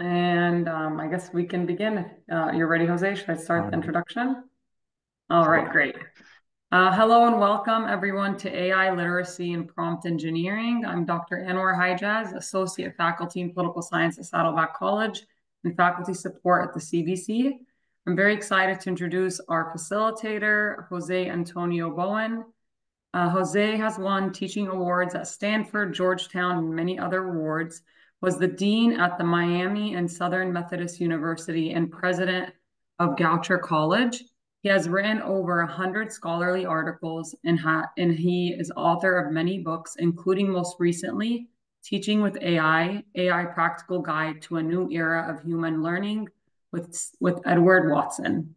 And um, I guess we can begin. Uh, you're ready, Jose? Should I start the introduction? All right, great. Uh, hello and welcome everyone to AI Literacy and Prompt Engineering. I'm Dr. Anwar Hijaz, Associate Faculty in Political Science at Saddleback College and Faculty Support at the CVC. I'm very excited to introduce our facilitator, Jose Antonio Bowen. Uh, Jose has won teaching awards at Stanford, Georgetown, and many other awards was the dean at the Miami and Southern Methodist University and president of Goucher College. He has written over 100 scholarly articles and, ha- and he is author of many books, including most recently, Teaching with AI, AI Practical Guide to a New Era of Human Learning with, with Edward Watson.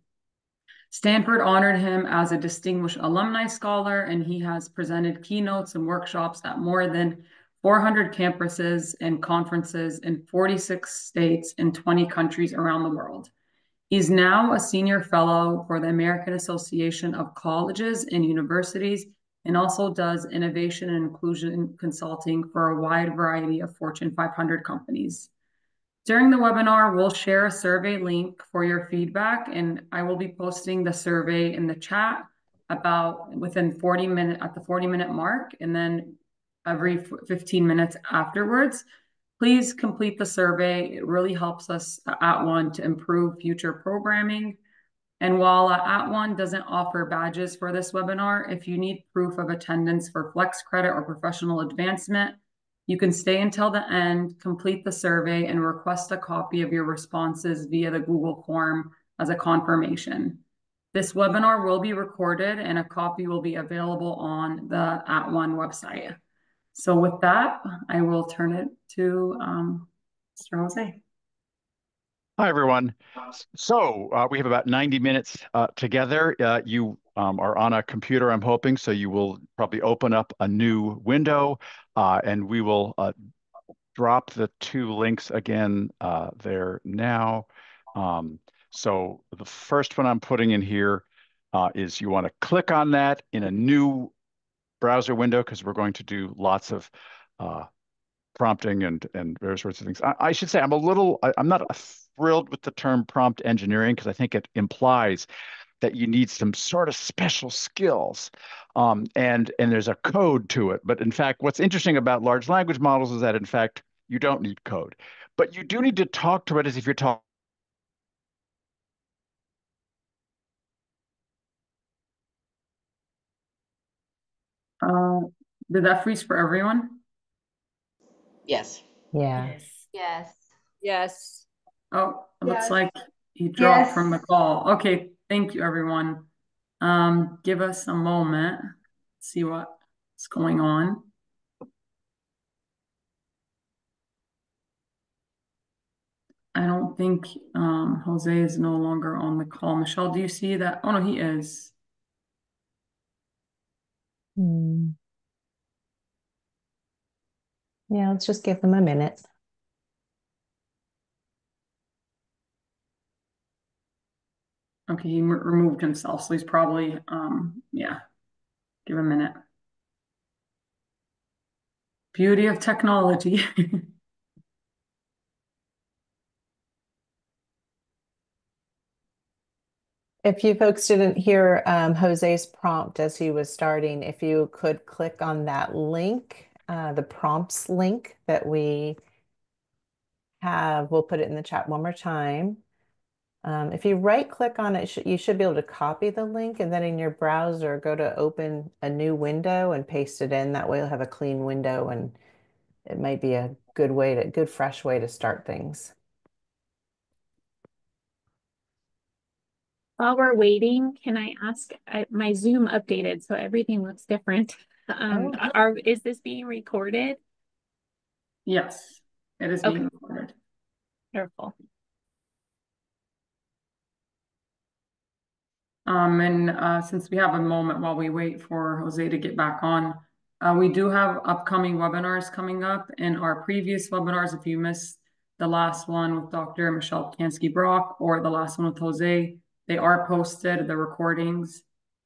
Stanford honored him as a distinguished alumni scholar, and he has presented keynotes and workshops at more than 400 campuses and conferences in 46 states and 20 countries around the world. He's now a senior fellow for the American Association of Colleges and Universities and also does innovation and inclusion consulting for a wide variety of Fortune 500 companies. During the webinar, we'll share a survey link for your feedback, and I will be posting the survey in the chat about within 40 minutes at the 40 minute mark. And then every 15 minutes afterwards. Please complete the survey. It really helps us at one to improve future programming. And while @ONE doesn't offer badges for this webinar, if you need proof of attendance for flex credit or professional advancement, you can stay until the end, complete the survey, and request a copy of your responses via the Google form as a confirmation. This webinar will be recorded and a copy will be available on the @ONE website. So with that, I will turn it to um, Mr. Jose. Hi, everyone. So uh, we have about 90 minutes uh, together. Uh, you um, are on a computer, I'm hoping, so you will probably open up a new window uh, and we will uh, drop the two links again uh, there now. Um, so the first one I'm putting in here is you want to click on that in a new browser window because we're going to do lots of uh, prompting and and various sorts of things. I, I should say I'm a little I, am not thrilled with the term prompt engineering because I think it implies that you need some sort of special skills um, and and there's a code to it. But in fact, what's interesting about large language models is that in fact you don't need code, but you do need to talk to it as if you're talking Uh, did that freeze for everyone? Yes. Yeah. Yes. Yes. Yes. Oh, it looks like he dropped Yes. from the call. Okay, thank you, everyone. Um, give us a moment, see what's going on. I don't think um, Jose is no longer on the call. Michelle, do you see that? Oh, no, he is. Hmm. Yeah, let's just give them a minute. Okay, he removed himself, so he's probably, um, yeah, give a minute. Beauty of technology. If you folks didn't hear um, Jose's prompt as he was starting, if you could click on that link, uh, the prompts link that we have, we'll put it in the chat one more time. Um, if you right click on it, you should be able to copy the link and then in your browser, go to open a new window and paste it in. That way you'll have a clean window and it might be a good way to, good fresh way to start things. While we're waiting, can I ask, I, my Zoom updated, so everything looks different. Um, Oh. are, is this being recorded? Yes, it is being recorded. Careful. Um, and uh, since we have a moment while we wait for Jose to get back on, uh, we do have upcoming webinars coming up. In our previous webinars, if you missed the last one with Dr. Michelle Kansky Brock or the last one with Jose, they are posted, the recordings.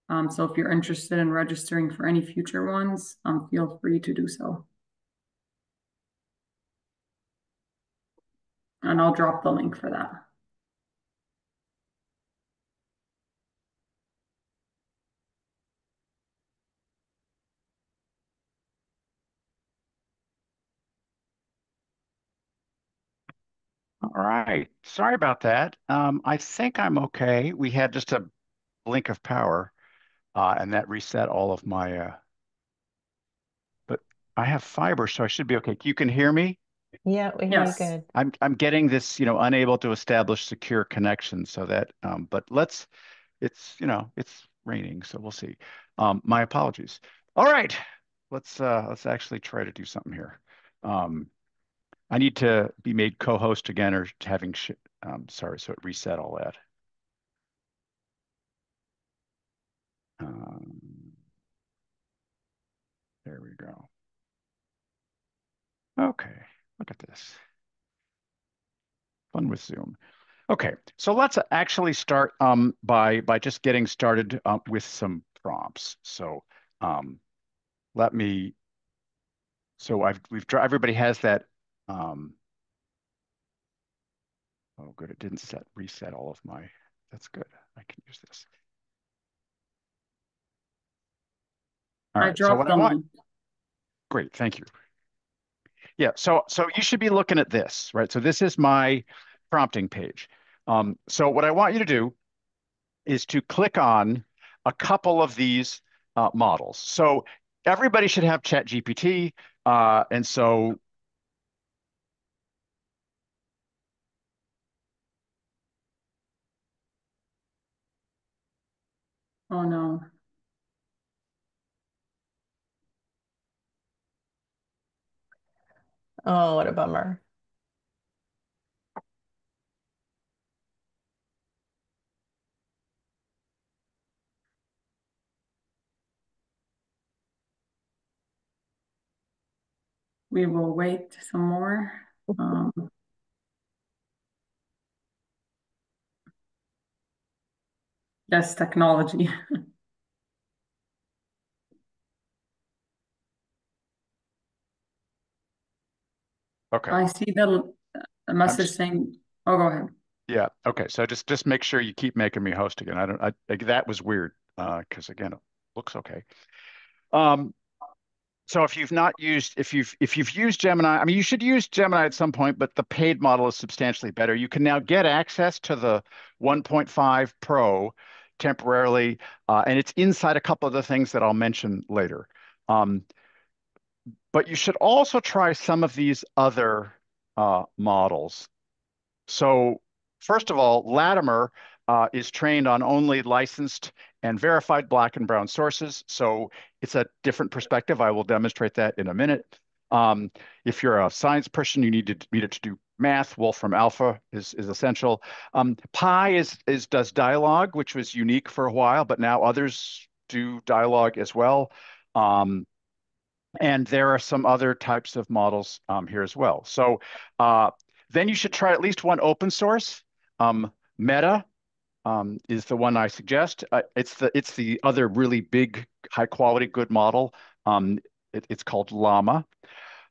Um, so if you're interested in registering for any future ones, um, feel free to do so. and I'll drop the link for that. All right. Sorry about that. Um, I think I'm okay. We had just a blink of power, uh, and that reset all of my, uh, but I have fiber, so I should be okay. You can hear me? Yeah, we hear you good. I'm I'm getting this, you know, unable to establish secure connection so that um, but let's it's, you know, it's raining, so we'll see. Um, my apologies. All right. Let's uh let's actually try to do something here. Um, I need to be made co-host again or having um, sorry, so it reset all that. Um, there we go. Okay, look at this. Fun with Zoom. Okay, so let's actually start um, by by just getting started uh, with some prompts. So um, let me. So I've we've everybody has that. Um, oh, good! It didn't set reset all of my. That's good. I can use this. All I right. So dropped what the I want. Great, thank you. Yeah, so so you should be looking at this, right? So this is my prompting page. Um, so what I want you to do is to click on a couple of these uh, models. So everybody should have ChatGPT, uh, and so Oh no. Oh, what a bummer. We will wait some more. Um, yes, technology. okay, I see the, the message just- saying, oh, go ahead. yeah, okay. So just just make sure you keep making me host again. I don't. I like, that was weird Uh because again, it looks okay. Um, so if you've not used, if you've if you've used Gemini, I mean, you should use Gemini at some point, but the paid model is substantially better. You can now get access to the 1.5 Pro temporarily, uh, and it's inside a couple of the things that I'll mention later. Um, but you should also try some of these other uh, models. So first of all, Latimer uh, is trained on only licensed and verified black and brown sources. So it's a different perspective. I will demonstrate that in a minute. Um, if you're a science person, you need to need it to do math. Wolfram Alpha is is essential. Um, Pi is is does dialogue, which was unique for a while, but now others do dialogue as well. Um, and there are some other types of models um, here as well. So uh, then you should try at least one open source. Um, Meta um, is the one I suggest. Uh, it's the it's the other really big, high quality, good model. Um, it, it's called Llama.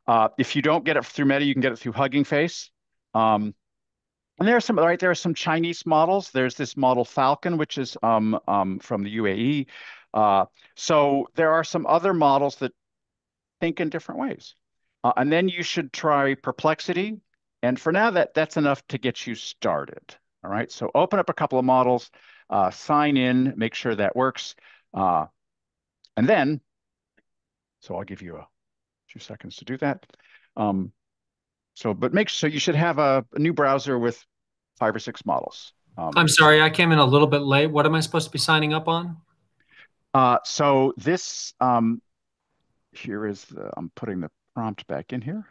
Uh, if you don't get it through Meta, you can get it through Hugging Face. Um, and there are some right there are some Chinese models. There's this model Falcon, which is um, um, from the UAE. Uh, so there are some other models that think in different ways. Uh, and then you should try Perplexity. And for now, that that's enough to get you started. All right. So open up a couple of models, uh, sign in, make sure that works. Uh, and then, so I'll give you a few seconds to do that. Um, so, but make so you should have a, a new browser with five or six models. Um, I'm sorry, I came in a little bit late. What am I supposed to be signing up on? uh, so this um, here is the, I'm putting the prompt back in here.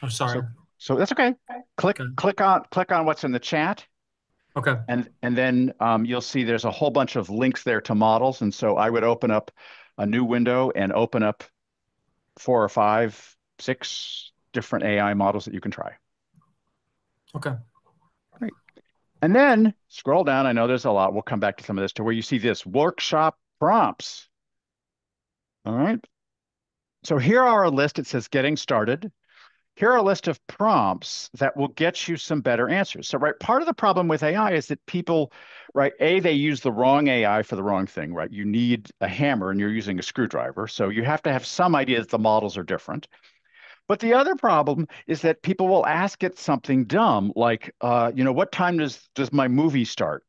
I'm sorry. So that's okay. Click Okay. click on click on what's in the chat. Okay. And and then um, you'll see there's a whole bunch of links there to models. And so I would open up a new window and open up four or five, six different AI models that you can try. Okay. Great. And then scroll down. I know there's a lot. We'll come back to some of this to where you see this workshop prompts. All right. So here are a list. It says getting started. here are a list of prompts that will get you some better answers. So, right, part of the problem with AI is that people, right, A, they use the wrong AI for the wrong thing, right? You need a hammer and you're using a screwdriver. So you have to have some idea that the models are different. But the other problem is that people will ask it something dumb, like, uh, you know, what time does does my movie start?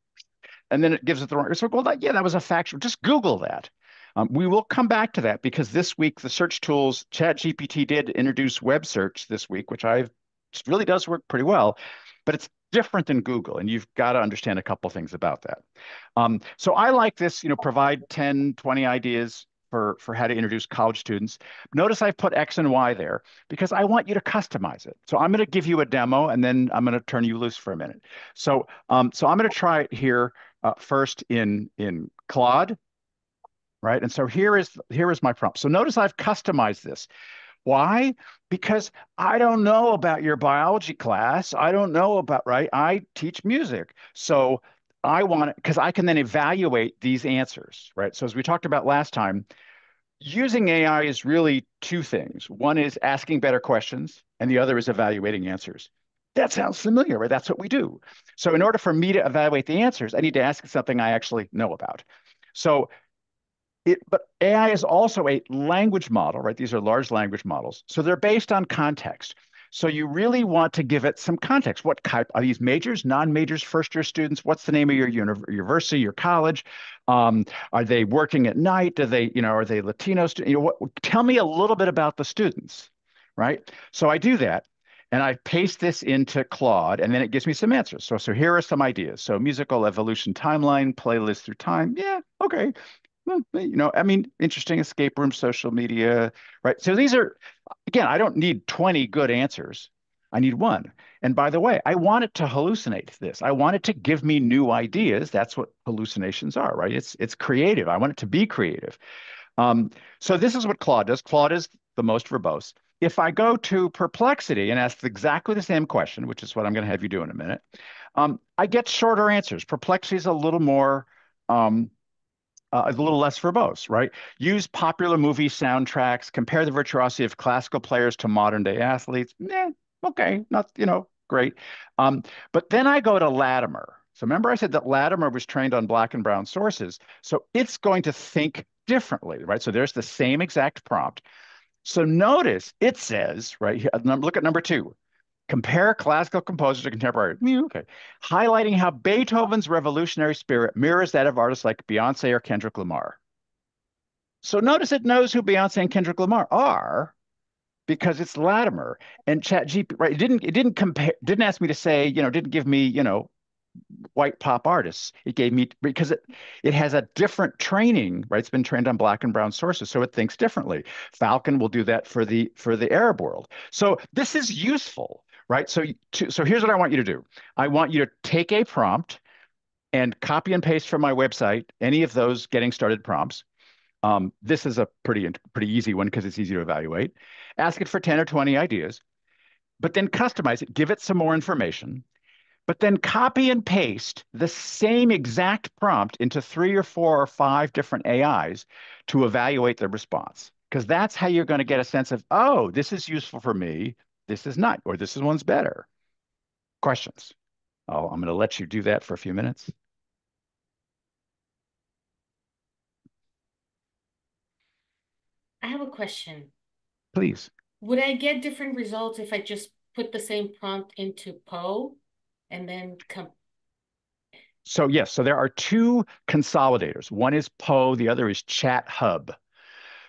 And then it gives it the wrong. So, well, that, yeah, that was a factual. Just Google that. Um, we will come back to that because this week the search tools, ChatGPT did introduce web search this week, which I really does work pretty well, but it's different than Google, and you've got to understand a couple things about that. Um, so I like this, you know, provide 10, 20 ideas for, for how to introduce college students. Notice I've put X and Y there because I want you to customize it. So I'm going to give you a demo and then I'm going to turn you loose for a minute. So, um, so I'm going to try it here uh, first in, in Claude right? And so here is here is my prompt. So notice I've customized this. Why? Because I don't know about your biology class. I don't know about, right? I teach music. So I want it because I can then evaluate these answers, right? So as we talked about last time, using AI is really two things. One is asking better questions, and the other is evaluating answers. That sounds familiar, right? That's what we do. So in order for me to evaluate the answers, I need to ask something I actually know about. So it, but AI is also a language model, right? These are large language models. So they're based on context. So you really want to give it some context. What type are these majors, non-majors, first-year students? What's the name of your university, your college? Um, are they working at night? Do they, you know, are they Latino students? You know, what, tell me a little bit about the students, right? So I do that, and I paste this into Claude, and then it gives me some answers. So, so here are some ideas. So musical evolution timeline, playlist through time. Yeah, okay well, you know, I mean, interesting escape room, social media, right? So these are, again, I don't need 20 good answers. I need one. And by the way, I want it to hallucinate this. I want it to give me new ideas. That's what hallucinations are, right? It's it's creative. I want it to be creative. Um, so this is what Claude does. Claude is the most verbose. If I go to Perplexity and ask exactly the same question, which is what I'm going to have you do in a minute, um, I get shorter answers. Perplexity is a little more um, uh, a little less verbose, right? Use popular movie soundtracks, compare the virtuosity of classical players to modern day athletes. Eh, okay, not, you know, great. Um, but then I go to Latimer. So remember I said that Latimer was trained on black and brown sources. So it's going to think differently, right? So there's the same exact prompt. So notice it says, right, here, look at number two, Compare classical composers to contemporary. Okay. Highlighting how Beethoven's revolutionary spirit mirrors that of artists like Beyonce or Kendrick Lamar. So notice it knows who Beyonce and Kendrick Lamar are because it's Latimer and Chat ChatGPT. Right? It didn't. It didn't compare. Didn't ask me to say. You know. Didn't give me. You know. White pop artists. It gave me because it it has a different training. Right. It's been trained on black and brown sources, so it thinks differently. Falcon will do that for the for the Arab world. So this is useful right? So, to, so here's what I want you to do. I want you to take a prompt and copy and paste from my website any of those getting started prompts. Um, this is a pretty pretty easy one because it's easy to evaluate. Ask it for 10 or 20 ideas, but then customize it, give it some more information, but then copy and paste the same exact prompt into three or four or five different AIs to evaluate the response. Because that's how you're going to get a sense of, oh, this is useful for me this is not, or this is one's better. Questions? Oh, I'm going to let you do that for a few minutes. I have a question. Please. Would I get different results if I just put the same prompt into Poe and then come? So yes, so there are two consolidators. One is Poe, the other is Chat Hub.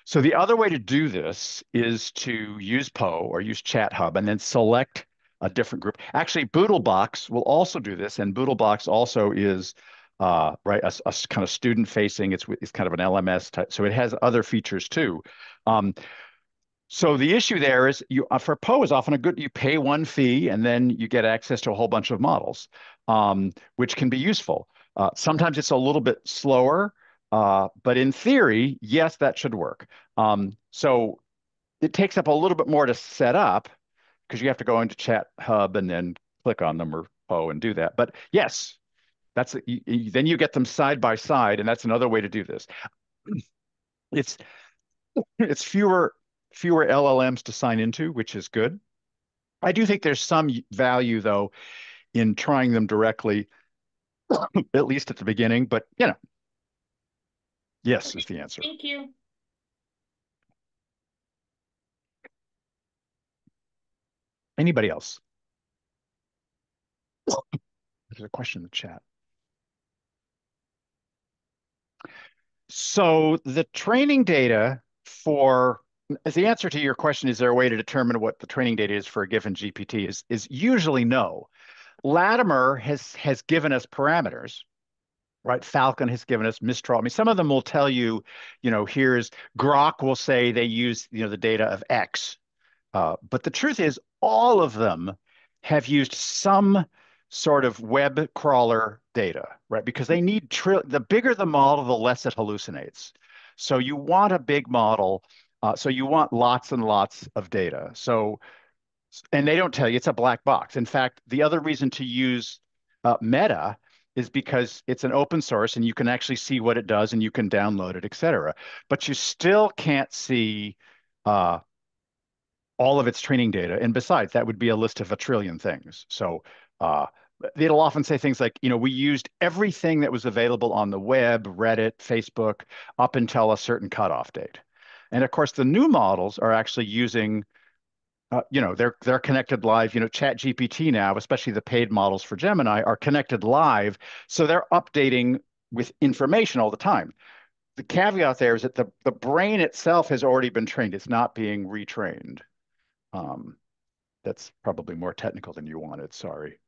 So the other way to do this is to use Poe or use Chat Hub and then select a different group. Actually, Boodlebox will also do this, and Boodlebox also is uh, right a, a, kind of student facing. It's it's kind of an LMS type, so it has other features too. Um, so the issue there is you uh, for Poe is often a good you pay one fee and then you get access to a whole bunch of models, um, which can be useful. Uh, sometimes it's a little bit slower. Uh, but in theory, yes, that should work. Um, so it takes up a little bit more to set up because you have to go into Chat Hub and then click on them or Poe and do that. But yes, that's you, then you get them side by side, and that's another way to do this. It's it's fewer fewer LLMs to sign into, which is good. I do think there's some value, though, in trying them directly, at least at the beginning. But, you know, yes is the answer. Thank you. Anybody else? There's a question in the chat. So the training data for as the answer to your question, is there a way to determine what the training data is for a given GPT is, is usually no. Latimer has, has given us parameters, right? Falcon has given us Mistral. I mean, some of them will tell you, you know, here's Grok will say they use, you know, the data of X. Uh, but the truth is all of them have used some sort of web crawler data, right? Because they need the bigger the model, the less it hallucinates. So you want a big model. Uh, so you want lots and lots of data. So, and they don't tell you it's a black box. In fact, the other reason to use uh, Meta is because it's an open source and you can actually see what it does and you can download it, et cetera. But you still can't see uh, all of its training data. And besides, that would be a list of a trillion things. So uh, it'll often say things like, you know, we used everything that was available on the web, Reddit, Facebook, up until a certain cutoff date. And of course, the new models are actually using, uh, you know, they're they're connected live. You know, Chat GPT now, especially the paid models for Gemini, are connected live, so they're updating with information all the time. The caveat there is that the the brain itself has already been trained; it's not being retrained. Um, that's probably more technical than you wanted. Sorry.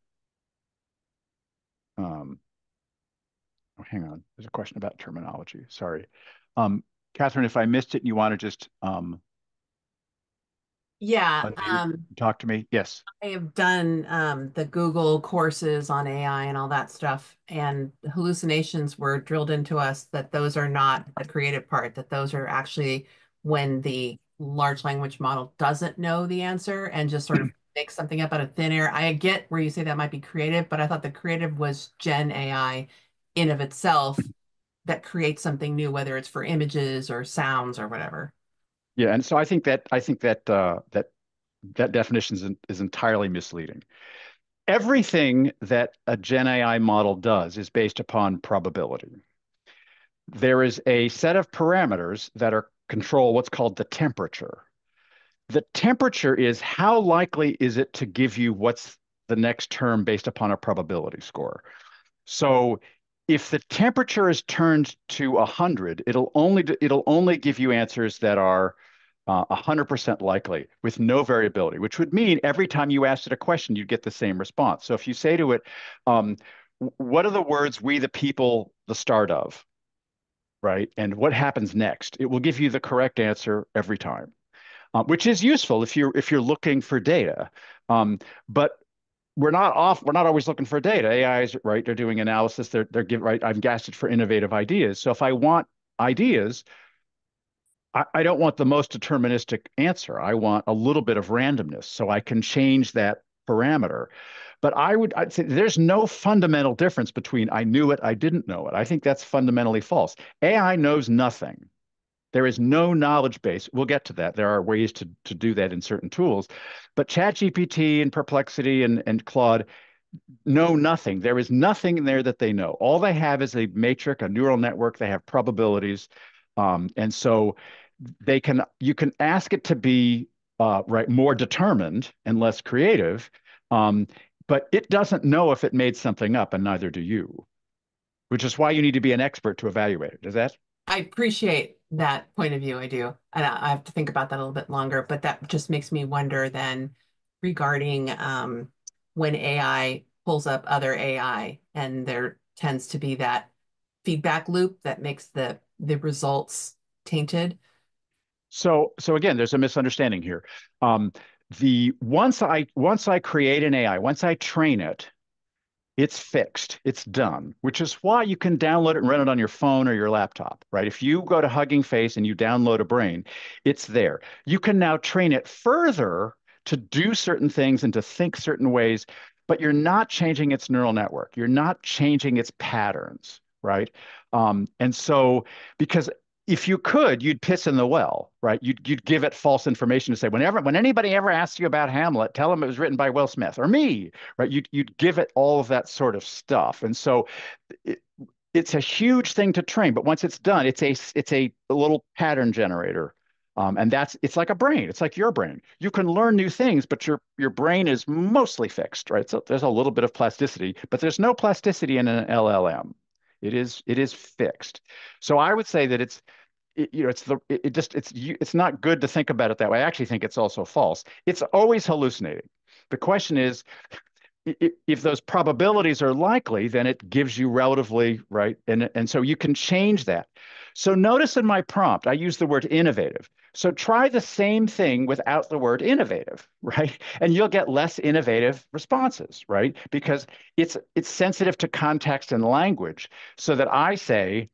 Um, oh, hang on. There's a question about terminology. Sorry. Um, Catherine, if I missed it and you want to just um, yeah, um, talk to me. Yes. I have done um, the Google courses on AI and all that stuff, and hallucinations were drilled into us that those are not the creative part, that those are actually when the large language model doesn't know the answer and just sort of make something up out of thin air. I get where you say that might be creative, but I thought the creative was Gen AI in of itself that creates something new, whether it's for images or sounds or whatever. Yeah, and so I think that I think that uh, that that definition is, is entirely misleading. Everything that a Gen AI model does is based upon probability. There is a set of parameters that are control what's called the temperature. The temperature is how likely is it to give you what's the next term based upon a probability score. So if the temperature is turned to 100, it'll only it'll only give you answers that are uh, 100% likely with no variability, which would mean every time you asked it a question, you'd get the same response. So if you say to it, um, what are the words we the people the start of? right? And what happens next? It will give you the correct answer every time, uh, which is useful if you're if you're looking for data. Um, but we're not off. We're not always looking for data. AIs, right? They're doing analysis. They're they're right. I've gassed it for innovative ideas. So if I want ideas, I, I don't want the most deterministic answer. I want a little bit of randomness, so I can change that parameter. But I would I'd say there's no fundamental difference between I knew it, I didn't know it. I think that's fundamentally false. AI knows nothing. There is no knowledge base. We'll get to that. There are ways to, to do that in certain tools. But ChatGPT and Perplexity and, and Claude know nothing. There is nothing in there that they know. All they have is a matrix, a neural network. They have probabilities. Um, and so they can you can ask it to be uh, right more determined and less creative. Um, but it doesn't know if it made something up, and neither do you, which is why you need to be an expert to evaluate it. Does that? I appreciate that point of view. I do. And I have to think about that a little bit longer, but that just makes me wonder then regarding um, when AI pulls up other AI and there tends to be that feedback loop that makes the the results tainted. So so again, there's a misunderstanding here. Um, the once I once I create an AI, once I train it, it's fixed, it's done, which is why you can download it and run it on your phone or your laptop, right? If you go to Hugging Face and you download a brain, it's there. You can now train it further to do certain things and to think certain ways, but you're not changing its neural network. You're not changing its patterns, right? Um, and so, because if you could, you'd piss in the well, right? You'd you'd give it false information to say whenever when anybody ever asks you about Hamlet, tell them it was written by Will Smith or me, right? You'd you'd give it all of that sort of stuff, and so it, it's a huge thing to train. But once it's done, it's a it's a little pattern generator, um, and that's it's like a brain. It's like your brain. You can learn new things, but your your brain is mostly fixed, right? So there's a little bit of plasticity, but there's no plasticity in an LLM. It is it is fixed. So I would say that it's it, you know it's the it, it just it's you, it's not good to think about it that way. I actually think it's also false. It's always hallucinating. The question is if those probabilities are likely, then it gives you relatively right, and and so you can change that. So notice in my prompt, I use the word innovative. So try the same thing without the word innovative, right? And you'll get less innovative responses, right? Because it's it's sensitive to context and language. So that I say,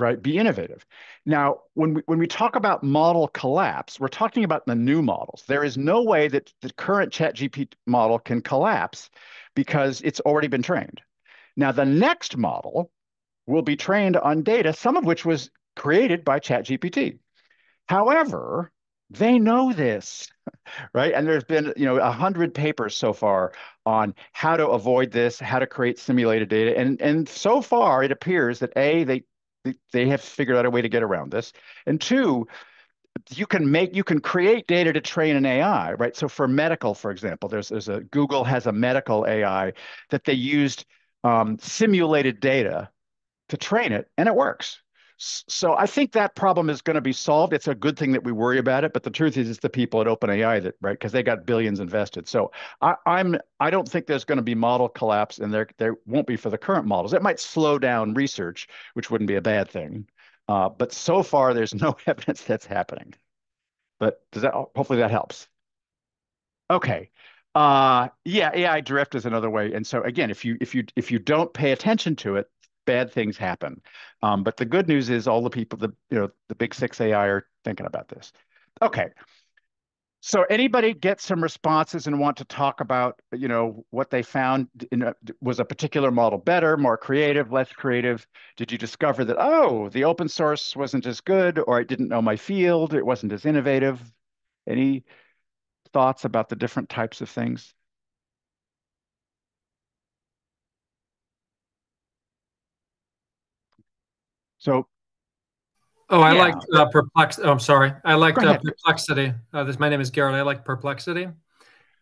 right, be innovative. Now, when we when we talk about model collapse, we're talking about the new models. There is no way that the current ChatGPT model can collapse because it's already been trained. Now, the next model will be trained on data, some of which was created by ChatGPT. However, they know this, right? And there's been, you know, a hundred papers so far on how to avoid this, how to create simulated data, and and so far it appears that a they they have figured out a way to get around this, and two, you can make you can create data to train an AI, right? So for medical, for example, there's there's a Google has a medical AI that they used um, simulated data to train it, and it works. So I think that problem is going to be solved. It's a good thing that we worry about it, but the truth is, it's the people at OpenAI that right because they got billions invested. So I, I'm I don't think there's going to be model collapse, and there there won't be for the current models. It might slow down research, which wouldn't be a bad thing. Uh, but so far, there's no evidence that's happening. But does that hopefully that helps? Okay. Uh, yeah, AI drift is another way. And so again, if you if you if you don't pay attention to it, bad things happen. Um, but the good news is all the people, the you know, the big six AI are thinking about this. Okay. So anybody get some responses and want to talk about, you know, what they found in a, was a particular model better, more creative, less creative? Did you discover that, oh, the open source wasn't as good, or I didn't know my field, it wasn't as innovative? Any thoughts about the different types of things? So, Oh, I Yeah. liked uh, perplex. Oh, I'm sorry. I liked Go uh, perplexity. Uh, this my name is Garrett. I like perplexity.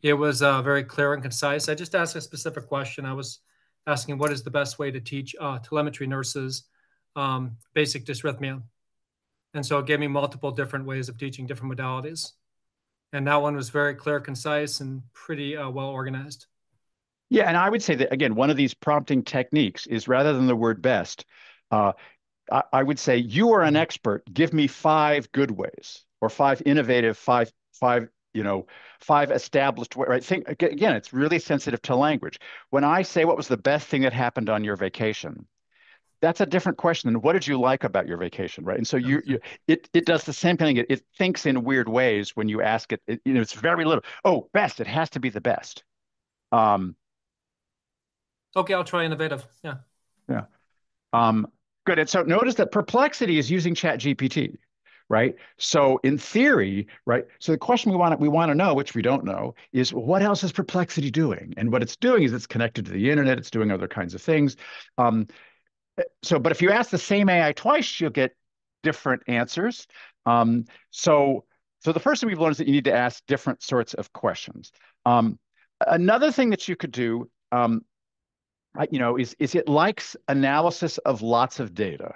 It was uh, very clear and concise. I just asked a specific question. I was asking what is the best way to teach uh, telemetry nurses um, basic dysrhythmia, and so it gave me multiple different ways of teaching different modalities. And that one was very clear, concise, and pretty uh, well organized. yeah, and I would say that again, one of these prompting techniques is rather than the word best, uh, I, I would say you are an expert. Give me five good ways or five innovative, five five you know five established way right think again it's really sensitive to language when i say what was the best thing that happened on your vacation that's a different question than what did you like about your vacation right and so you, you it it does the same thing it, it thinks in weird ways when you ask it, it you know it's very little oh best it has to be the best um Okay, I'll try innovative. Yeah. yeah um good. So notice that perplexity is using chat gpt right? So in theory right so the question we want to we want to know which we don't know is what else is perplexity doing? And what it's doing is it's connected to the internet it's doing other kinds of things. Um so but if you ask the same ai twice you'll get different answers. Um so so the first thing we've learned is that you need to ask different sorts of questions. Um another thing that you could do um you know, is is it likes analysis of lots of data,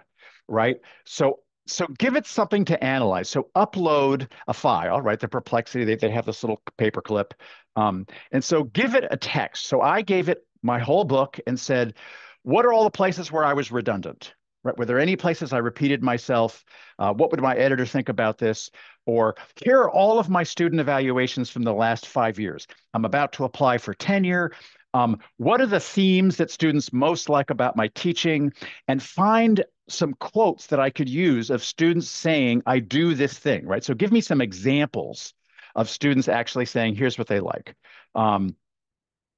right? So so give it something to analyze. So upload a file, right? The perplexity, they, they have this little paper clip. Um, and so give it a text. So I gave it my whole book and said, what are all the places where I was redundant? Right? Were there any places I repeated myself? Uh, what would my editor think about this? Or here are all of my student evaluations from the last five years. I'm about to apply for tenure. Um, what are the themes that students most like about my teaching? And find some quotes that I could use of students saying, I do this thing, right? So give me some examples of students actually saying, here's what they like. Um,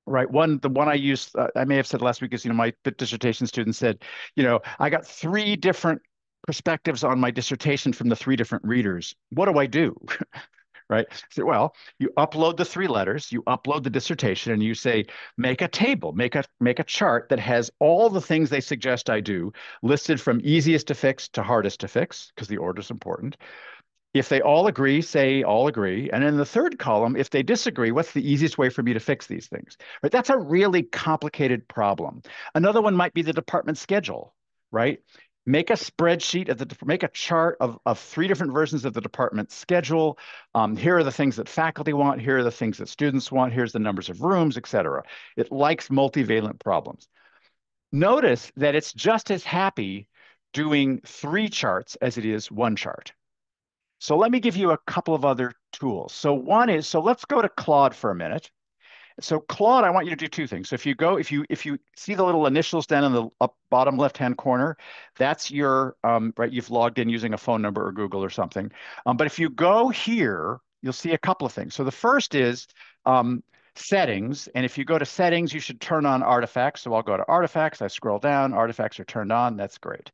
right one the one i used uh, i may have said last week is you know my dissertation student said you know i got three different perspectives on my dissertation from the three different readers. What do I do? right? So, well, you upload the three letters, you upload the dissertation, and you say, make a table, make a make a chart that has all the things they suggest I do listed from easiest to fix to hardest to fix, because the order is important. If they all agree, say all agree. And in the third column, if they disagree, what's the easiest way for me to fix these things? Right? That's a really complicated problem. Another one might be the department schedule, right? Make a spreadsheet of the make a chart of, of three different versions of the department schedule. Um, here are the things that faculty want. Here are the things that students want. Here's the numbers of rooms, et cetera. It likes multivalent problems. Notice that it's just as happy doing three charts as it is one chart. So let me give you a couple of other tools. So one is, so let's go to Claude for a minute. So Claude, I want you to do two things. So if you go, if you if you see the little initials down in the up bottom left-hand corner, that's your um, right. You've logged in using a phone number or Google or something. Um, but if you go here, you'll see a couple of things. So the first is um, settings, and if you go to settings, you should turn on artifacts. So I'll go to artifacts. I scroll down. Artifacts are turned on. That's great.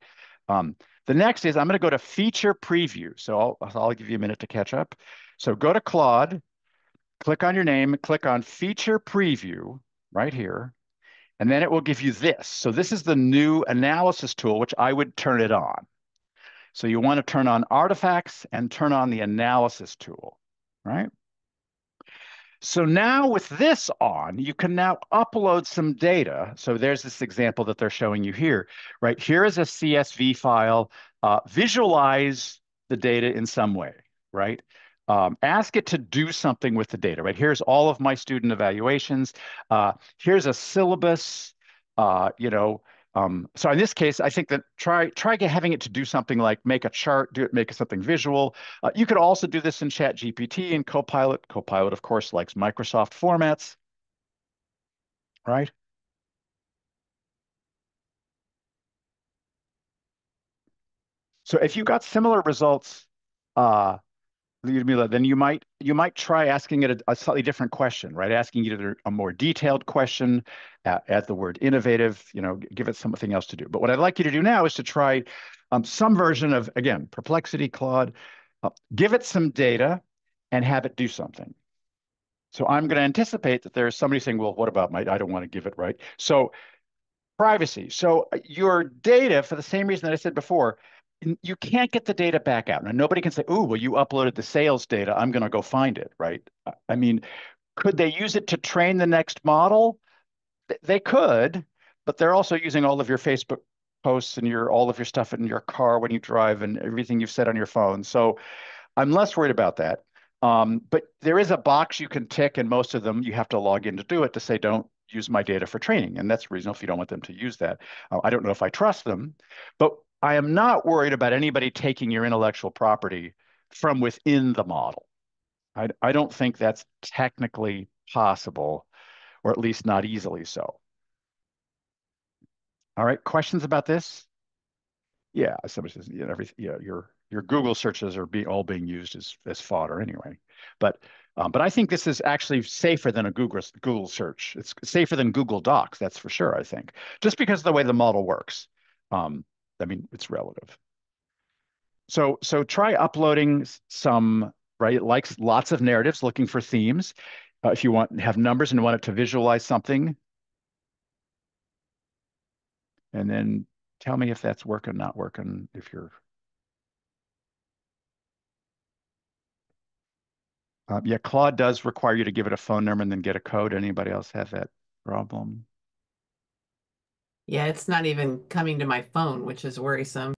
Um, the next is I'm going to go to feature preview. So I'll, I'll give you a minute to catch up. So go to Claude, click on your name, click on feature preview right here, and then it will give you this. So this is the new analysis tool, which I would turn it on. So you want to turn on artifacts and turn on the analysis tool, right? So now with this on, you can now upload some data. So there's this example that they're showing you here, right? Here is a CSV file. Uh, visualize the data in some way, right? Um, ask it to do something with the data, right? Here's all of my student evaluations. Uh, here's a syllabus, uh, you know, um, so in this case, I think that try try having it to do something like make a chart, do it, make something visual. Uh, you could also do this in Chat GPT and Copilot. Copilot, of course, likes Microsoft formats, right? So if you got similar results, uh, Ludmila, then you might you might try asking it a, a slightly different question, right? Asking it a more detailed question, add, add, the word innovative, you know, give it something else to do. But what I'd like you to do now is to try um, some version of again Perplexity, Claude, uh, give it some data, and have it do something. So I'm going to anticipate that there's somebody saying, well, what about my? I don't want to give it right. So privacy. So uh, your data, for the same reason that I said before, you can't get the data back out. Now, nobody can say, oh, well, you uploaded the sales data. I'm going to go find it, right? I mean, could they use it to train the next model? They could, but they're also using all of your Facebook posts and your all of your stuff in your car when you drive and everything you've said on your phone. So I'm less worried about that. Um, but there is a box you can tick, and most of them you have to log in to do it to say, don't use my data for training. And that's reasonable if you don't want them to use that. Uh, I don't know if I trust them, but I am not worried about anybody taking your intellectual property from within the model. I, I don't think that's technically possible, or at least not easily so. All right, questions about this? Yeah, somebody says, you know, everything, yeah, your your Google searches are being all being used as as fodder anyway. But um, but I think this is actually safer than a Google Google search. It's safer than Google Docs, that's for sure. I think just because of the way the model works. Um, I mean, it's relative. So, so try uploading some, right, like lots of narratives, looking for themes. Uh, if you want have numbers and want it to visualize something. And then tell me if that's working, not working, if you're. Uh, yeah, Claude does require you to give it a phone number and then get a code. Anybody else have that problem? Yeah, it's not even coming to my phone, which is worrisome.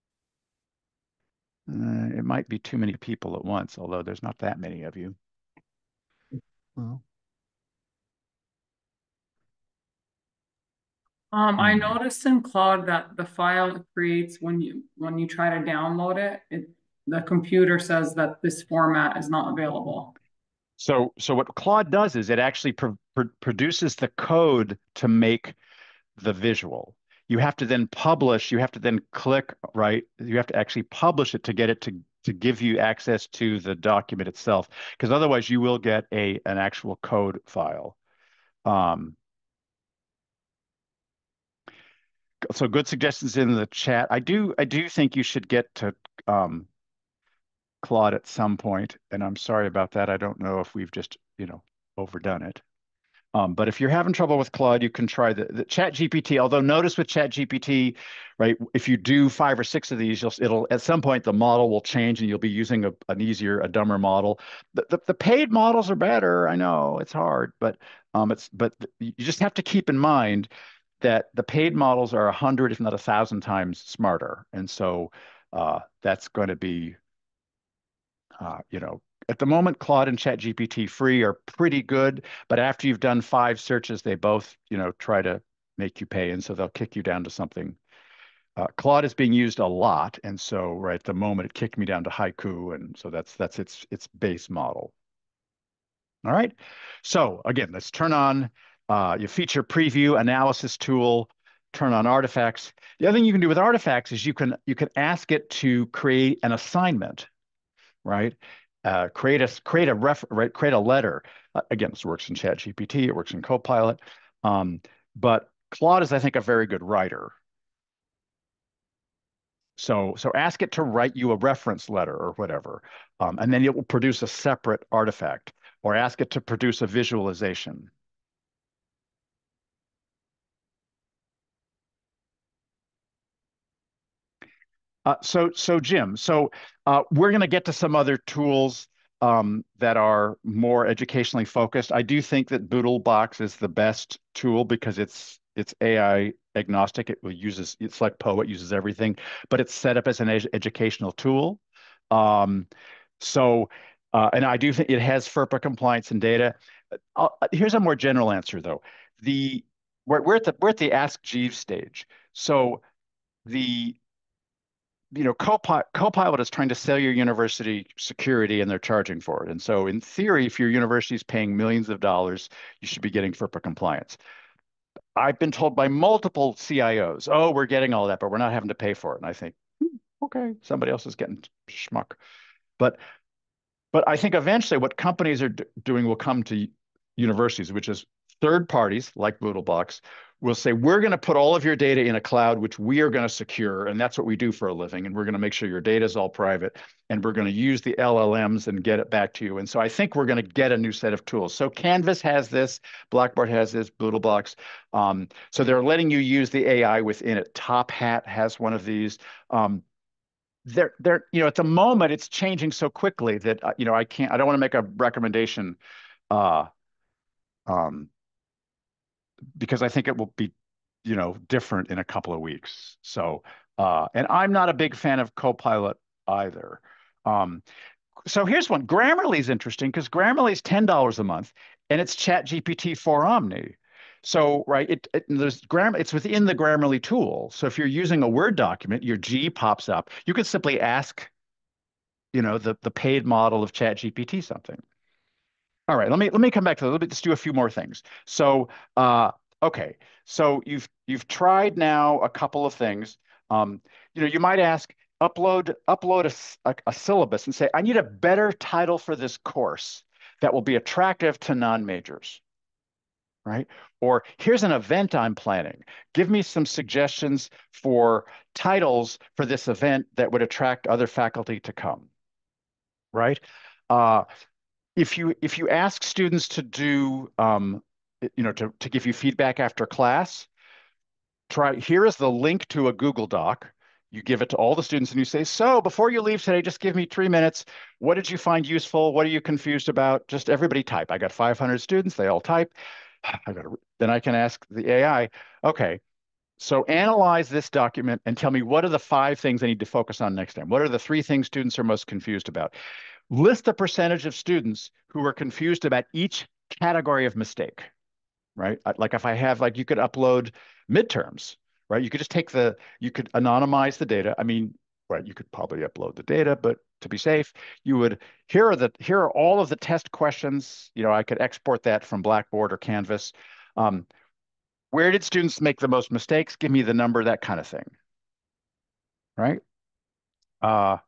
Uh, it might be too many people at once, although there's not that many of you. Well. Um, I hmm. noticed in Claude that the file it creates when you when you try to download it, it the computer says that this format is not available. So, so what Claude does is it actually pr pr produces the code to make the visual you have to then publish, you have to then click, right? You have to actually publish it to get it to, to give you access to the document itself, because otherwise you will get a an actual code file. Um, so good suggestions in the chat. I do I do think you should get to um, Claude at some point, and I'm sorry about that. I don't know if we've just you know overdone it. Um, but if you're having trouble with Claude, you can try the, the Chat GPT. Although notice with Chat GPT, right, if you do five or six of these, you'll it'll at some point the model will change and you'll be using a, an easier, a dumber model. The, the, the paid models are better. I know it's hard, but um, it's but you just have to keep in mind that the paid models are a hundred, if not a thousand times smarter, and so uh, that's going to be, uh, you know, at the moment, Claude and ChatGPT free are pretty good, but after you've done five searches, they both, you know, try to make you pay, and so they'll kick you down to something. Uh, Claude is being used a lot, and so right at the moment it kicked me down to Haiku, and so that's that's its its base model. All right, so again, let's turn on uh, your feature preview analysis tool. Turn on artifacts. The other thing you can do with artifacts is you can you can ask it to create an assignment, right? Uh, create a create a ref right, create a letter. Uh, again, this works in ChatGPT, it works in Copilot, um, but Claude is, I think, a very good writer. So, so ask it to write you a reference letter or whatever, um, and then it will produce a separate artifact, or ask it to produce a visualization. Uh, so, so Jim, so uh, we're going to get to some other tools um, that are more educationally focused. I do think that Boodlebox is the best tool because it's it's AI agnostic. It uses it's like Poe. It uses everything, but it's set up as an ed educational tool. Um, so, uh, and I do think it has FERPA compliance and data. I'll, uh, here's a more general answer though. The we're, we're at the we're at the Ask Jeeves stage. So the you know, Copilot, is trying to sell your university security and they're charging for it. And so in theory, if your university is paying millions of dollars, you should be getting FERPA compliance. I've been told by multiple CIOs, oh, we're getting all that, but we're not having to pay for it. And I think, hmm, okay, somebody else is getting schmuck. But but I think eventually what companies are doing will come to universities, which is third parties like Boodlebox we'll say we're going to put all of your data in a cloud which we are going to secure and that's what we do for a living and we're going to make sure your data is all private and we're going to use the llms and get it back to you. And so i think we're going to get a new set of tools. So canvas has this blackboard has this boodlebox um, so they're letting you use the ai within it. Top hat has one of these um, they're they're you know at the moment it's changing so quickly that uh, you know i can't i don't want to make a recommendation uh um because I think it will be, you know, different in a couple of weeks. So, uh, and I'm not a big fan of Copilot either. Um, so here's one. Grammarly is interesting because Grammarly is ten dollars a month, and it's Chat GPT for Omni. So right, it, it there's gram it's within the Grammarly tool. So if you're using a Word document, your G pops up. You can simply ask, you know, the the paid model of Chat GPT something. All right, let me let me come back to that. Let me just do a few more things. So, uh, okay, so you've you've tried now a couple of things. Um, you know, you might ask, upload upload a, a, a syllabus and say, I need a better title for this course that will be attractive to non-majors, right? Or here's an event I'm planning. Give me some suggestions for titles for this event that would attract other faculty to come, right? Uh, if you if you ask students to do um, you know to, to give you feedback after class try here is the link to a google doc. You give it to all the students and you say so before you leave today just give me three minutes. What did you find useful? What are you confused about? Just everybody type. I got 500 students. They all type. I got then i can ask the ai okay so analyze this document and tell me what are the five things i need to focus on next time. What are the three things students are most confused about list the percentage of students who are confused about each category of mistake, right? Like if I have, like you could upload midterms, right? You could just take the, you could anonymize the data. I mean, right, you could probably upload the data, but to be safe, you would, here are the, here are all of the test questions. You know, I could export that from Blackboard or Canvas. Um, where did students make the most mistakes? Give me the number, that kind of thing, right? Uh,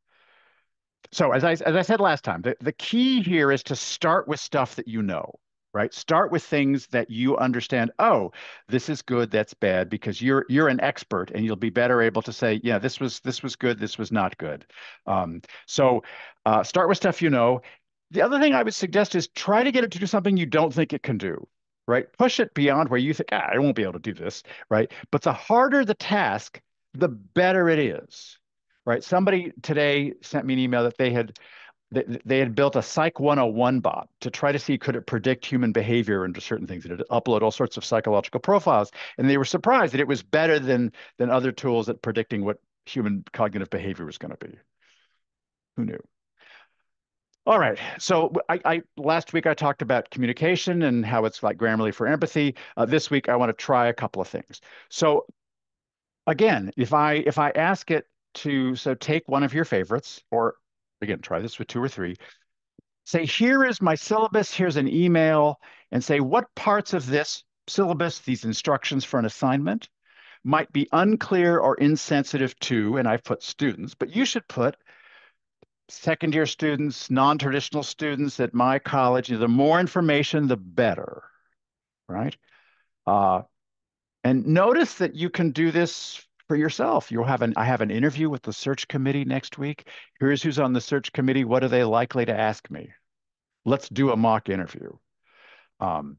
so as I as I said last time, the, the key here is to start with stuff that you know, right? Start with things that you understand. Oh, this is good, that's bad, because you're you're an expert, and you'll be better able to say, yeah, this was this was good, this was not good. Um, so uh, start with stuff you know. The other thing I would suggest is try to get it to do something you don't think it can do, right? Push it beyond where you think, ah, I won't be able to do this, right? But the harder the task, the better it is, right? Somebody today sent me an email that they had they, had built a Psych 101 bot to try to see could it predict human behavior into certain things. It would upload all sorts of psychological profiles, and they were surprised that it was better than than other tools at predicting what human cognitive behavior was going to be. Who knew? All right. So I, I, last week I talked about communication and how it's like Grammarly for empathy. Uh, this week I want to try a couple of things. So again, if I if I ask it to so take one of your favorites or again, try this with two or three. Say, here is my syllabus, here's an email, and say what parts of this syllabus, these instructions for an assignment, might be unclear or insensitive to, and I've put students, but you should put second year students, non-traditional students at my college. The more information, the better, right? Uh, and notice that you can do this for yourself. You'll have an I have an interview with the search committee next week. Here's who's on the search committee. What are they likely to ask me? Let's do a mock interview. Um,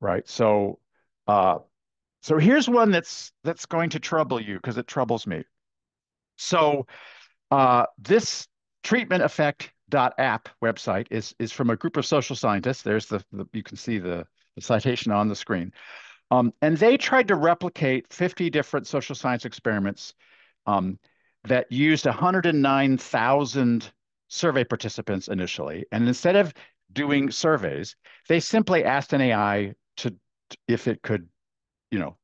right. So uh, so here's one that's that's going to trouble you because it troubles me. So uh, this treatment effect dot app website is is from a group of social scientists. There's the, the you can see the, the citation on the screen. Um, and they tried to replicate 50 different social science experiments um, that used 109,000 survey participants initially. And instead of doing surveys, they simply asked an AI to, if it could, you know,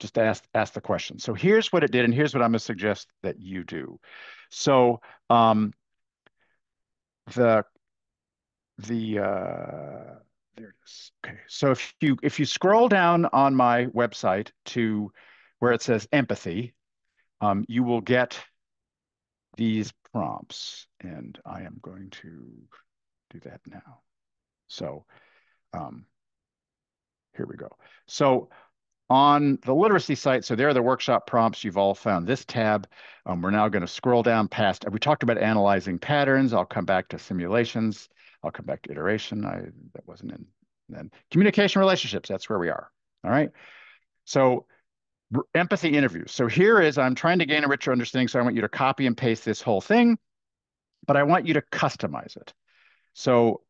just ask, ask the question. So here's what it did, and here's what I'm gonna suggest that you do. So um, the, the, uh, there it is. Okay. So if you if you scroll down on my website to where it says empathy, um, you will get these prompts, and I am going to do that now. So um, here we go. So on the literacy site, so there are the workshop prompts. You've all found this tab. Um, we're now going to scroll down past. We talked about analyzing patterns. I'll come back to simulations. I'll come back to iteration. I that wasn't in. then communication relationships. That's where we are. All right. So empathy interviews. So here is I'm trying to gain a richer understanding. So I want you to copy and paste this whole thing, but I want you to customize it. So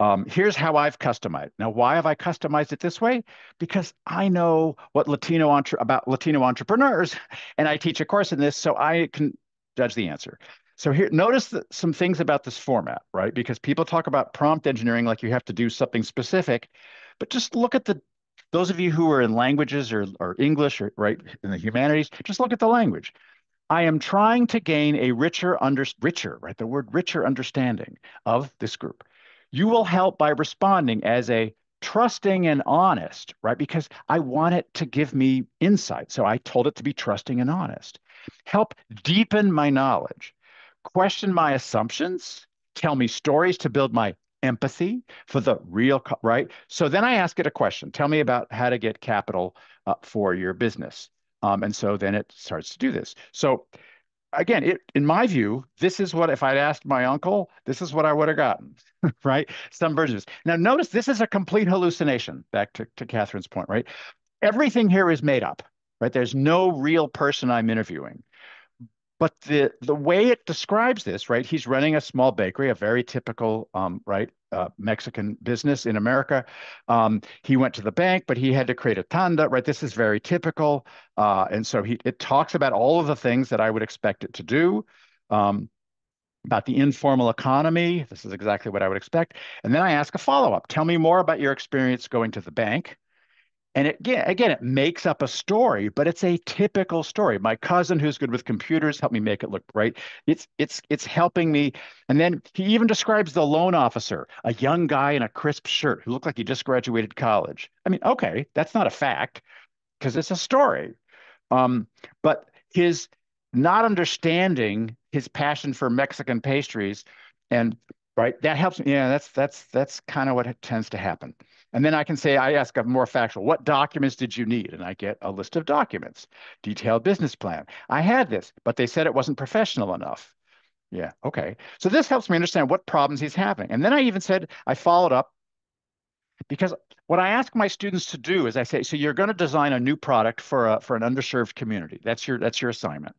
um, here's how I've customized. Now, why have I customized it this way? Because I know what Latino entre- about Latino entrepreneurs, and I teach a course in this, so I can judge the answer. So here, notice some things about this format, right? Because people talk about prompt engineering like you have to do something specific, but just look at the, those of you who are in languages or, or English or right in the humanities, just look at the language. I am trying to gain a richer, under, richer, right? The word richer understanding of this group. You will help by responding as a trusting and honest, right? Because I want it to give me insight. So I told it to be trusting and honest. Help deepen my knowledge question my assumptions, tell me stories to build my empathy for the real, right? So then I ask it a question. Tell me about how to get capital uh, for your business. Um, and so then it starts to do this. So again, it, in my view, this is what, if I'd asked my uncle, this is what I would have gotten, right? Some versions. Now notice this is a complete hallucination, back to, to Catherine's point, right? Everything here is made up, right? There's no real person I'm interviewing. But the the way it describes this, right? He's running a small bakery, a very typical, um, right, uh, Mexican business in America. Um, he went to the bank, but he had to create a tanda, right? This is very typical, uh, and so he it talks about all of the things that I would expect it to do. Um, about the informal economy. This is exactly what I would expect. And then I ask a follow up. Tell me more about your experience going to the bank. And it, again, again, it makes up a story, but it's a typical story. My cousin, who's good with computers, helped me make it look right. It's it's it's helping me. And then he even describes the loan officer, a young guy in a crisp shirt who looked like he just graduated college. I mean, okay, that's not a fact because it's a story. Um, but his not understanding his passion for Mexican pastries and right? That helps me. Yeah, that's that's that's kind of what tends to happen. And then I can say, I ask a more factual, what documents did you need? And I get a list of documents, detailed business plan. I had this, but they said it wasn't professional enough. Yeah, okay. So this helps me understand what problems he's having. And then I even said, I followed up because what I ask my students to do is I say, so you're going to design a new product for a for an underserved community. That's your that's your assignment.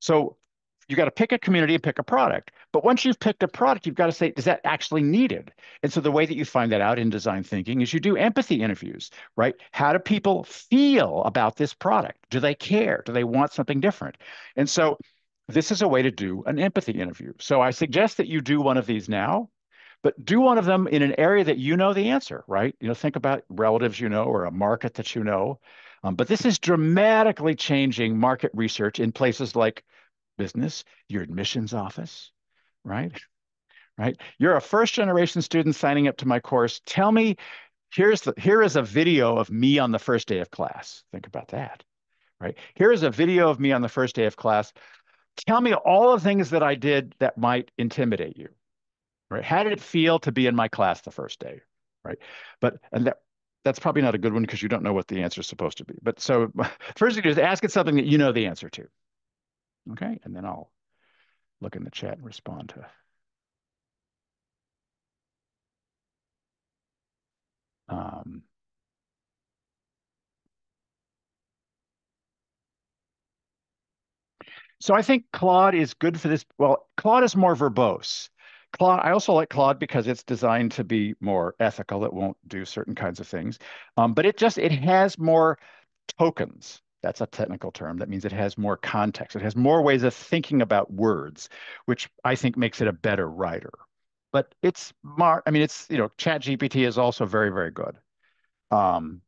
So you got to pick a community and pick a product. But once you've picked a product, you've got to say, is that actually needed? And so the way that you find that out in design thinking is you do empathy interviews, right? How do people feel about this product? Do they care? Do they want something different? And so this is a way to do an empathy interview. So I suggest that you do one of these now, but do one of them in an area that you know the answer, right? You know, think about relatives you know or a market that you know. Um, but this is dramatically changing market research in places like business, your admissions office, right? Right? You're a first generation student signing up to my course. Tell me, here's the here is a video of me on the first day of class. Think about that. Right? Here is a video of me on the first day of class. Tell me all the things that I did that might intimidate you. Right? How did it feel to be in my class the first day? Right? But and that that's probably not a good one because you don't know what the answer is supposed to be. But so first do is ask it something that you know the answer to. Okay, and then I'll look in the chat and respond to. Um, so I think Claude is good for this. Well, Claude is more verbose. Claude, I also like Claude because it's designed to be more ethical. It won't do certain kinds of things, um, but it just it has more tokens. That's a technical term. That means it has more context. It has more ways of thinking about words, which I think makes it a better writer. But it's mar I mean, it's, you know, Chat GPT is also very, very good. Um,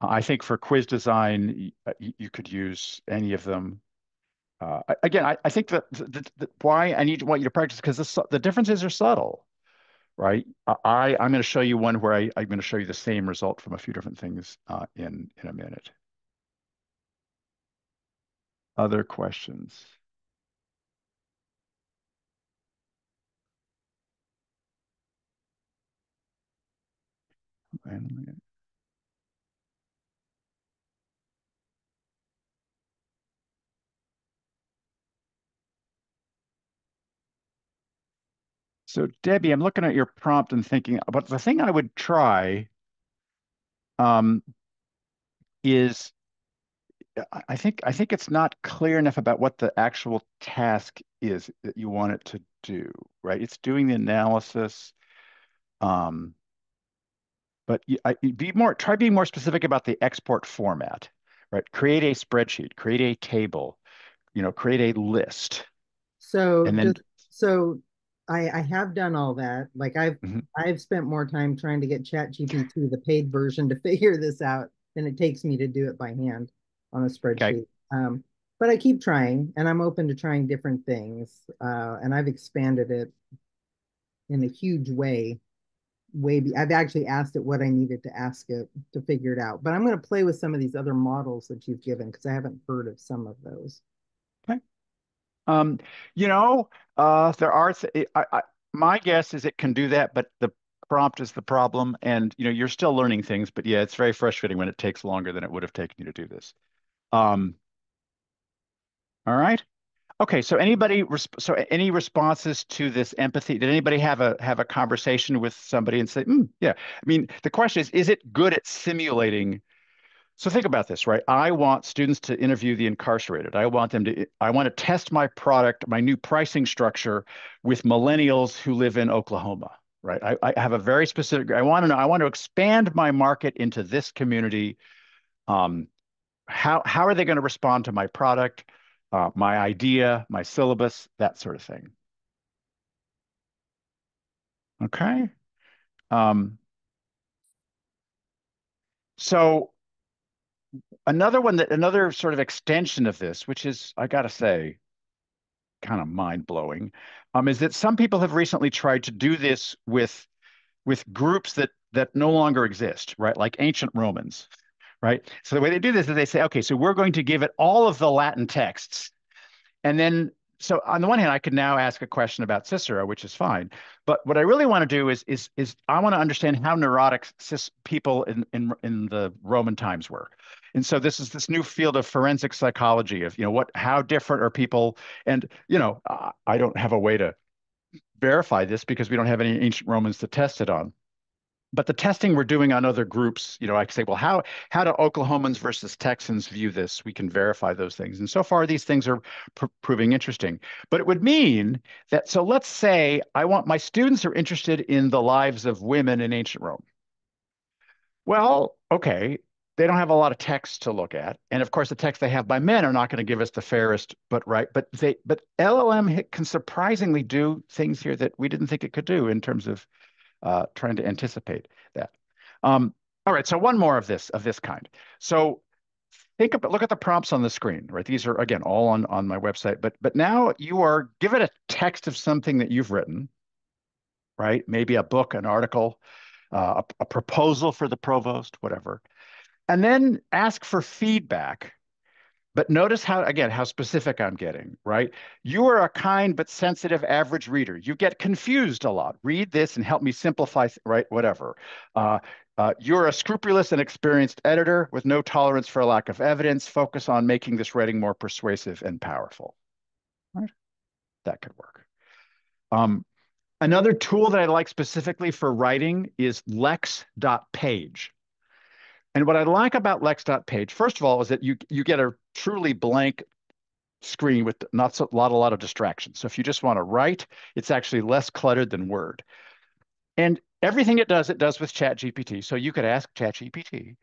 I think for quiz design, you, you could use any of them. Uh, again, I, I think that why I need to want you to practice because the, the differences are subtle, right? I, I'm going to show you one where I, I'm going to show you the same result from a few different things uh, in, in a minute. Other questions? So Debbie, I'm looking at your prompt and thinking, but the thing I would try um, is I think I think it's not clear enough about what the actual task is that you want it to do, right? It's doing the analysis. Um, but I, be more try being more specific about the export format, right? Create a spreadsheet, create a table, you know, create a list. So and then so I, I have done all that. Like I've mm -hmm. I've spent more time trying to get Chat GPT, the paid version, to figure this out than it takes me to do it by hand on a spreadsheet. Okay. Um, but I keep trying, and I'm open to trying different things. Uh, and I've expanded it in a huge way. Way be, I've actually asked it what I needed to ask it to figure it out. But I'm going to play with some of these other models that you've given because I haven't heard of some of those. Um, you know, uh, there are, th I, I, my guess is it can do that, but the prompt is the problem. And, you know, you're still learning things, but yeah, it's very frustrating when it takes longer than it would have taken you to do this. Um, all right. Okay, so anybody, so any responses to this empathy? Did anybody have a have a conversation with somebody and say, mm, yeah? I mean, the question is, is it good at simulating so think about this, right? I want students to interview the incarcerated. I want them to, I want to test my product, my new pricing structure with millennials who live in Oklahoma, right? I, I have a very specific, I want to know, I want to expand my market into this community. Um, how, how are they going to respond to my product, uh, my idea, my syllabus, that sort of thing. Okay. Um, so another one that another sort of extension of this, which is I got to say, kind of mind blowing, um, is that some people have recently tried to do this with with groups that that no longer exist, right? Like ancient Romans, right? So the way they do this is they say, okay, so we're going to give it all of the Latin texts. And then, so on the one hand, I could now ask a question about Cicero, which is fine. But what I really want to do is, is, is I want to understand how neurotic people in, in, in the Roman times were. And so this is this new field of forensic psychology of, you know, what, how different are people? And, you know, I don't have a way to verify this because we don't have any ancient Romans to test it on but the testing we're doing on other groups, you know, I say, well, how how do Oklahomans versus Texans view this? We can verify those things, and so far these things are pr proving interesting. But it would mean that so let's say I want my students are interested in the lives of women in ancient Rome. Well, okay, they don't have a lot of text to look at, and of course the texts they have by men are not going to give us the fairest, but right, but they but LLM can surprisingly do things here that we didn't think it could do in terms of uh, trying to anticipate that. Um, all right, so one more of this of this kind. So think about look at the prompts on the screen, right? These are again all on on my website, but but now you are given a text of something that you've written, right? Maybe a book, an article, uh, a, a proposal for the provost, whatever, and then ask for feedback but notice how, again, how specific I'm getting, right? You are a kind but sensitive average reader. You get confused a lot. Read this and help me simplify, right? Whatever. Uh, uh, you're a scrupulous and experienced editor with no tolerance for a lack of evidence. Focus on making this writing more persuasive and powerful. Right? That could work. Um, another tool that I like specifically for writing is lex.page. And what I like about lex.page, first of all, is that you you get a truly blank screen with not a lot, lot of distractions. So if you just want to write, it's actually less cluttered than Word. And everything it does, it does with ChatGPT. So you could ask ChatGPT.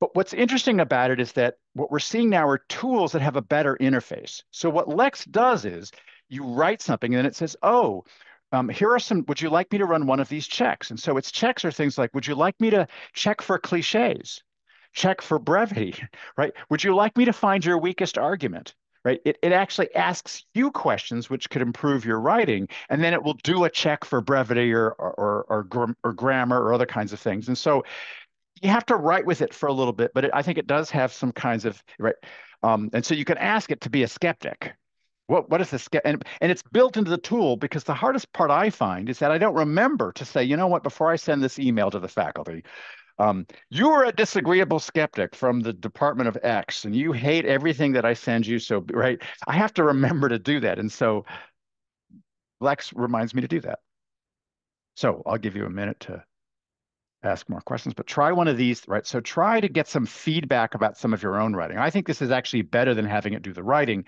But what's interesting about it is that what we're seeing now are tools that have a better interface. So what Lex does is you write something and then it says, oh, um, here are some, would you like me to run one of these checks? And so its checks are things like, would you like me to check for cliches? Check for brevity, right? Would you like me to find your weakest argument? Right? It, it actually asks you questions which could improve your writing, and then it will do a check for brevity or or or, or, or grammar or other kinds of things. And so you have to write with it for a little bit, but it, I think it does have some kinds of right. Um, and so you can ask it to be a skeptic. What what is this? And and it's built into the tool because the hardest part I find is that I don't remember to say, you know what, before I send this email to the faculty, um, you are a disagreeable skeptic from the Department of X, and you hate everything that I send you. So, right, I have to remember to do that. And so Lex reminds me to do that. So I'll give you a minute to ask more questions, but try one of these, right? So try to get some feedback about some of your own writing. I think this is actually better than having it do the writing.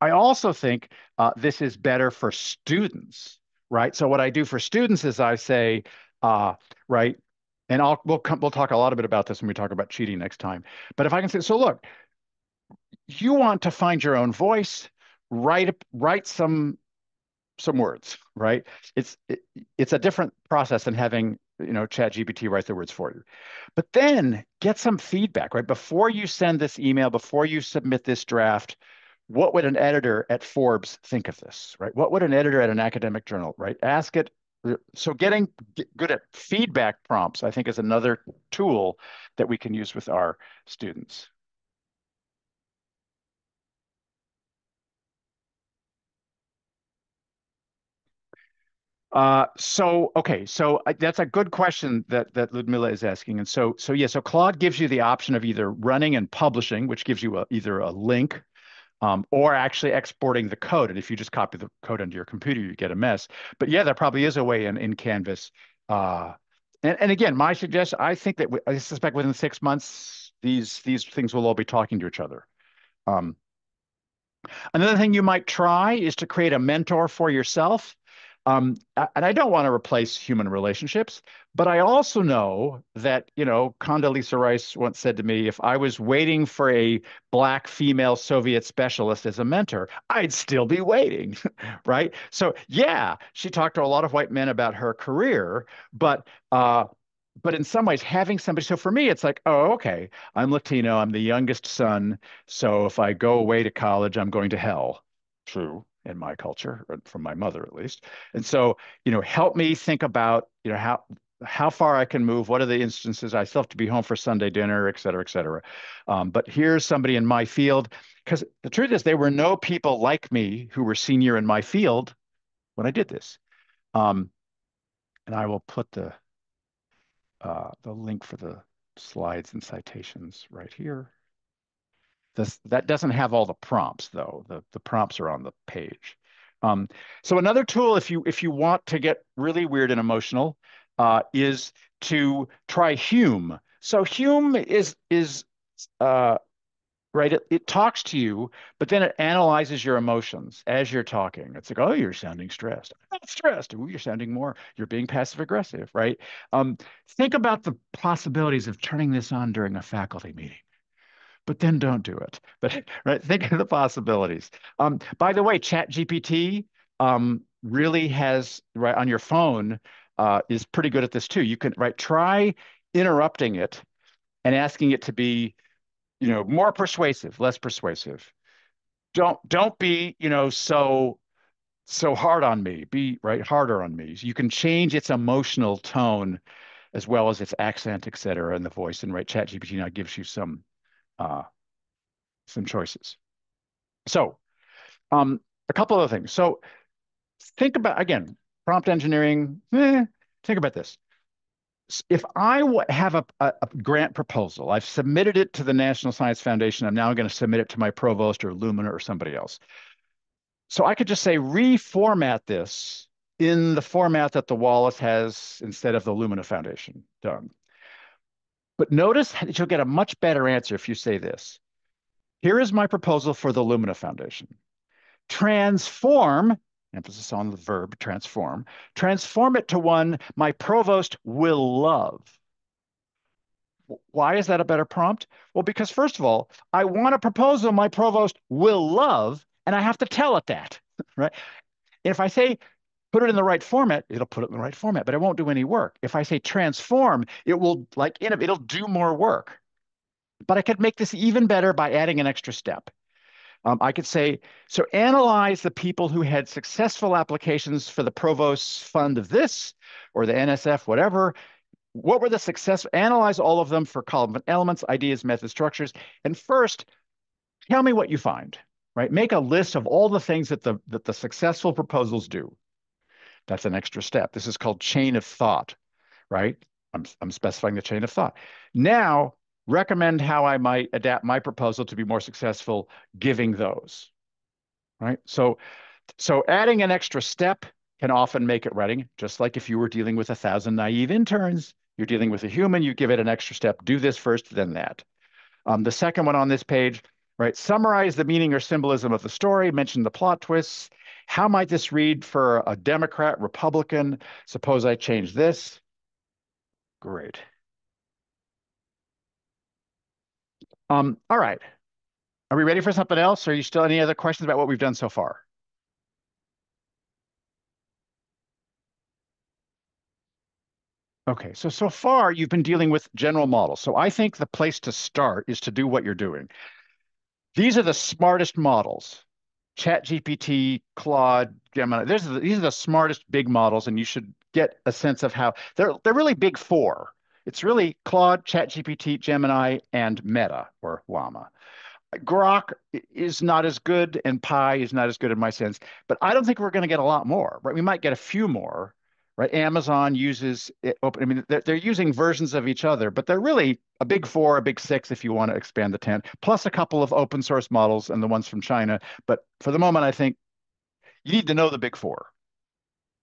I also think uh, this is better for students, right? So what I do for students is I say, uh, right, and I'll we'll come we'll talk a lot bit about this when we talk about cheating next time. But if I can say, so look, you want to find your own voice, write write some some words, right? It's it, it's a different process than having you know chat gpt write the words for you but then get some feedback right before you send this email before you submit this draft what would an editor at forbes think of this right what would an editor at an academic journal right ask it so getting good at feedback prompts, I think, is another tool that we can use with our students. Uh, so okay, so that's a good question that that Ludmila is asking, and so so yeah, so Claude gives you the option of either running and publishing, which gives you a, either a link um, or actually exporting the code. And if you just copy the code onto your computer, you get a mess. But yeah, there probably is a way in, in Canvas. Uh, and, and again, my suggestion, I think that I suspect within six months, these, these things will all be talking to each other. Um, another thing you might try is to create a mentor for yourself. Um, and I don't want to replace human relationships, but I also know that, you know, Condoleezza Rice once said to me, if I was waiting for a black female Soviet specialist as a mentor, I'd still be waiting, right? So yeah, she talked to a lot of white men about her career, but uh, but in some ways having somebody so for me it's like oh okay i'm latino i'm the youngest son so if i go away to college i'm going to hell true in my culture, from my mother at least. And so, you know, help me think about, you know, how how far I can move, what are the instances I still have to be home for Sunday dinner, et cetera, et cetera. Um, but here's somebody in my field, because the truth is there were no people like me who were senior in my field when I did this. Um, and I will put the uh, the link for the slides and citations right here. This, that doesn't have all the prompts though. The, the prompts are on the page. Um, so another tool, if you if you want to get really weird and emotional, uh, is to try Hume. So Hume is is uh, right. It, it talks to you, but then it analyzes your emotions as you're talking. It's like, oh, you're sounding stressed. I'm not stressed. Ooh, you're sounding more. You're being passive aggressive, right? Um, think about the possibilities of turning this on during a faculty meeting but then don't do it. But right, think of the possibilities. Um, by the way, Chat GPT um, really has right on your phone uh, is pretty good at this too. You can right try interrupting it and asking it to be, you know, more persuasive, less persuasive. Don't don't be you know so so hard on me. Be right harder on me. You can change its emotional tone as well as its accent, et cetera, and the voice. And right, ChatGPT now gives you some uh, some choices. So um, a couple of other things. So think about, again, prompt engineering, eh, think about this. If I have a, a, a, grant proposal, I've submitted it to the National Science Foundation, I'm now going to submit it to my provost or Lumina or somebody else. So I could just say, reformat this in the format that the Wallace has instead of the Lumina Foundation done. But notice that you'll get a much better answer if you say this. Here is my proposal for the Lumina Foundation. Transform, emphasis on the verb transform, transform it to one my provost will love. Why is that a better prompt? Well, because first of all, I want a proposal my provost will love, and I have to tell it that, right? If I say put it in the right format, it'll put it in the right format, but it won't do any work. If I say transform, it will like it'll do more work. But I could make this even better by adding an extra step. Um, I could say, so analyze the people who had successful applications for the Provost Fund of this or the NSF, whatever. What were the success? Analyze all of them for column elements, ideas, methods, structures. And first, tell me what you find, right? Make a list of all the things that the, that the successful proposals do. That's an extra step. This is called chain of thought, right? I'm, I'm specifying the chain of thought. Now, recommend how I might adapt my proposal to be more successful giving those, right? So, so adding an extra step can often make it writing, just like if you were dealing with a thousand naive interns, you're dealing with a human, you give it an extra step, do this first, then that. Um, the second one on this page, right? Summarize the meaning or symbolism of the story, mention the plot twists. How might this read for a Democrat, Republican? Suppose I change this. Great. Um, all right. Are we ready for something else? Are you still any other questions about what we've done so far? Okay, so so far you've been dealing with general models. So I think the place to start is to do what you're doing. These are the smartest models. ChatGPT, Claude, Gemini. These are, the, these are the smartest big models, and you should get a sense of how they're they're really big four. It's really Claude, ChatGPT, Gemini, and Meta or Llama. Grok is not as good, and Pi is not as good in my sense, but I don't think we're going to get a lot more. Right? We might get a few more. Right? Amazon uses it, I mean, they're, they're using versions of each other, but they're really a big four, a big six if you want to expand the 10, plus a couple of open source models and the ones from China. But for the moment, I think you need to know the big four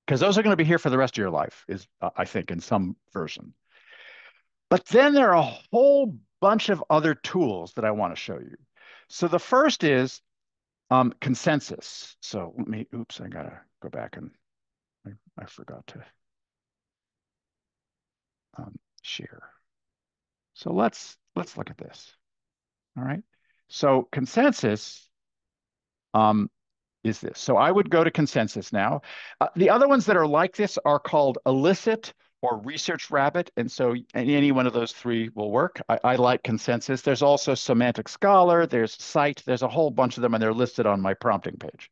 because those are going to be here for the rest of your life, is uh, I think, in some version. But then there are a whole bunch of other tools that I want to show you. So the first is um, consensus. So let me, oops, I gotta go back and I, forgot to um, share. So let's let's look at this. All right. So consensus um, is this. So I would go to consensus now. Uh, the other ones that are like this are called elicit or Research Rabbit. And so any one of those three will work. I, I, like consensus. There's also Semantic Scholar, there's Scite, there's a whole bunch of them, and they're listed on my prompting page.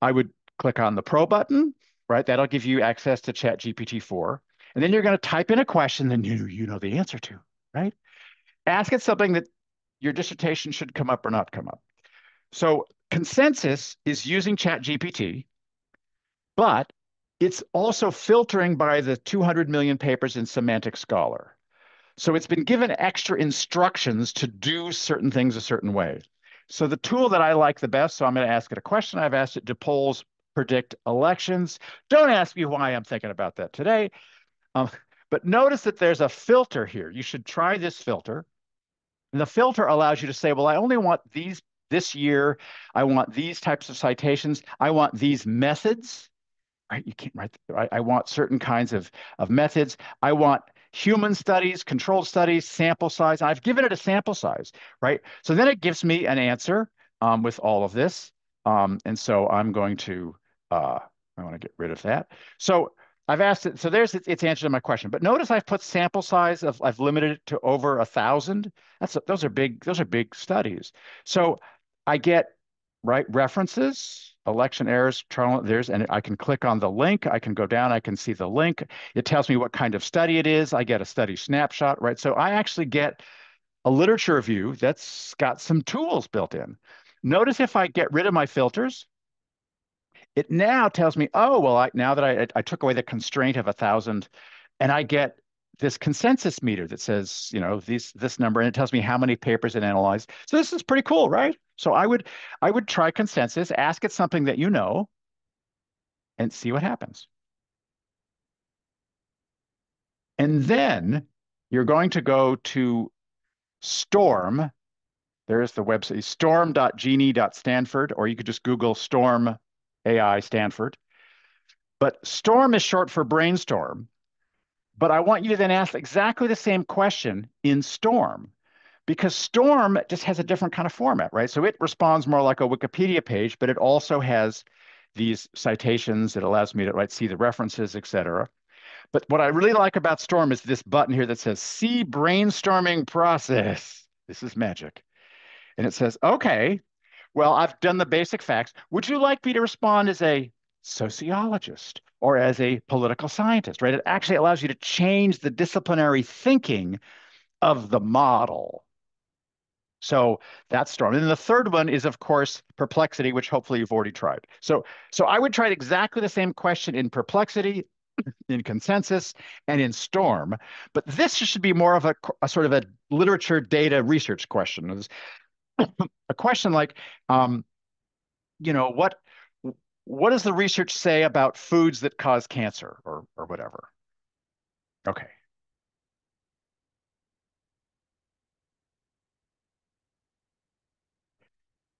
I would click on the Pro button, right? That'll give you access to ChatGPT 4. And then you're going to type in a question that you, you know the answer to, right? Ask it something that your dissertation should come up or not come up. So consensus is using ChatGPT, but it's also filtering by the 200 million papers in Semantic Scholar. So it's been given extra instructions to do certain things a certain way. So the tool that I like the best, so I'm going to ask it a question. I've asked it, do polls predict elections? Don't ask me why I'm thinking about that today. Um, but notice that there's a filter here. You should try this filter. And the filter allows you to say, well, I only want these this year. I want these types of citations. I want these methods. Right? You can't write. I, I want certain kinds of, of methods. I want human studies, controlled studies, sample size. I've given it a sample size, right? So then it gives me an answer um, with all of this. Um, and so I'm going to, uh, I want to get rid of that. So I've asked it, so there's its, answer to my question. But notice I've put sample size of, I've limited it to over a thousand. That's those are big, those are big studies. So I get right references, election errors, trial, there's, and I can click on the link. I can go down, I can see the link. It tells me what kind of study it is. I get a study snapshot, right? So I actually get a literature review that's got some tools built in. Notice if I get rid of my filters, it now tells me, oh, well, I, now that I, I took away the constraint of a thousand and I get this consensus meter that says, you know, these this number, and it tells me how many papers it analyzed. So this is pretty cool, right? So I would I would try consensus, ask it something that you know, and see what happens. And then you're going to go to Storm. There's the website, storm.genie.stanford, or you could just Google Storm AI Stanford. But Storm is short for brainstorm. But I want you to then ask exactly the same question in Storm because Storm just has a different kind of format, right? So it responds more like a Wikipedia page, but it also has these citations. It allows me to right, see the references, et cetera. But what I really like about Storm is this button here that says see brainstorming process. This is magic. And it says, okay, well, I've done the basic facts. Would you like me to respond as a sociologist or as a political scientist, right? It actually allows you to change the disciplinary thinking of the model. So that's Storm. And then the third one is, of course, Perplexity, which hopefully you've already tried. So, so I would try exactly the same question in Perplexity, in Consensus, and in Storm. But this should be more of a, a sort of a literature data research question. A question like, um, you know, what what does the research say about foods that cause cancer or, or whatever? Okay.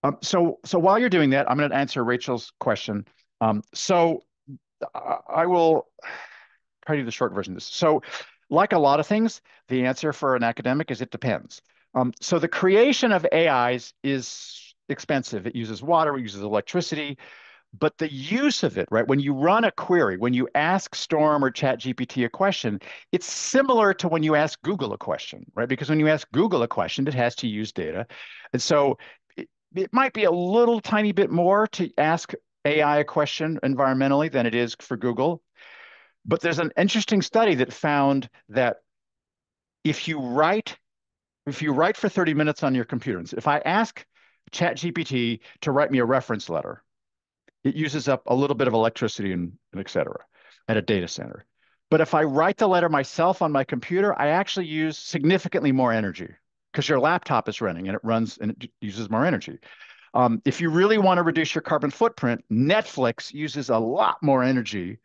Um, so, so while you're doing that, I'm going to answer Rachel's question. Um, so I will try to do the short version of this. So like a lot of things, the answer for an academic is it depends. Um, so the creation of AIs is expensive. It uses water, it uses electricity but the use of it, right? When you run a query, when you ask Storm or ChatGPT a question, it's similar to when you ask Google a question, right? Because when you ask Google a question, it has to use data. And so it, it might be a little tiny bit more to ask AI a question environmentally than it is for Google. But there's an interesting study that found that if you write, if you write for 30 minutes on your computer, if I ask ChatGPT to write me a reference letter, it uses up a little bit of electricity and, and et cetera at a data center. But if I write the letter myself on my computer, I actually use significantly more energy because your laptop is running and it runs and it uses more energy. Um, if you really want to reduce your carbon footprint, Netflix uses a lot more energy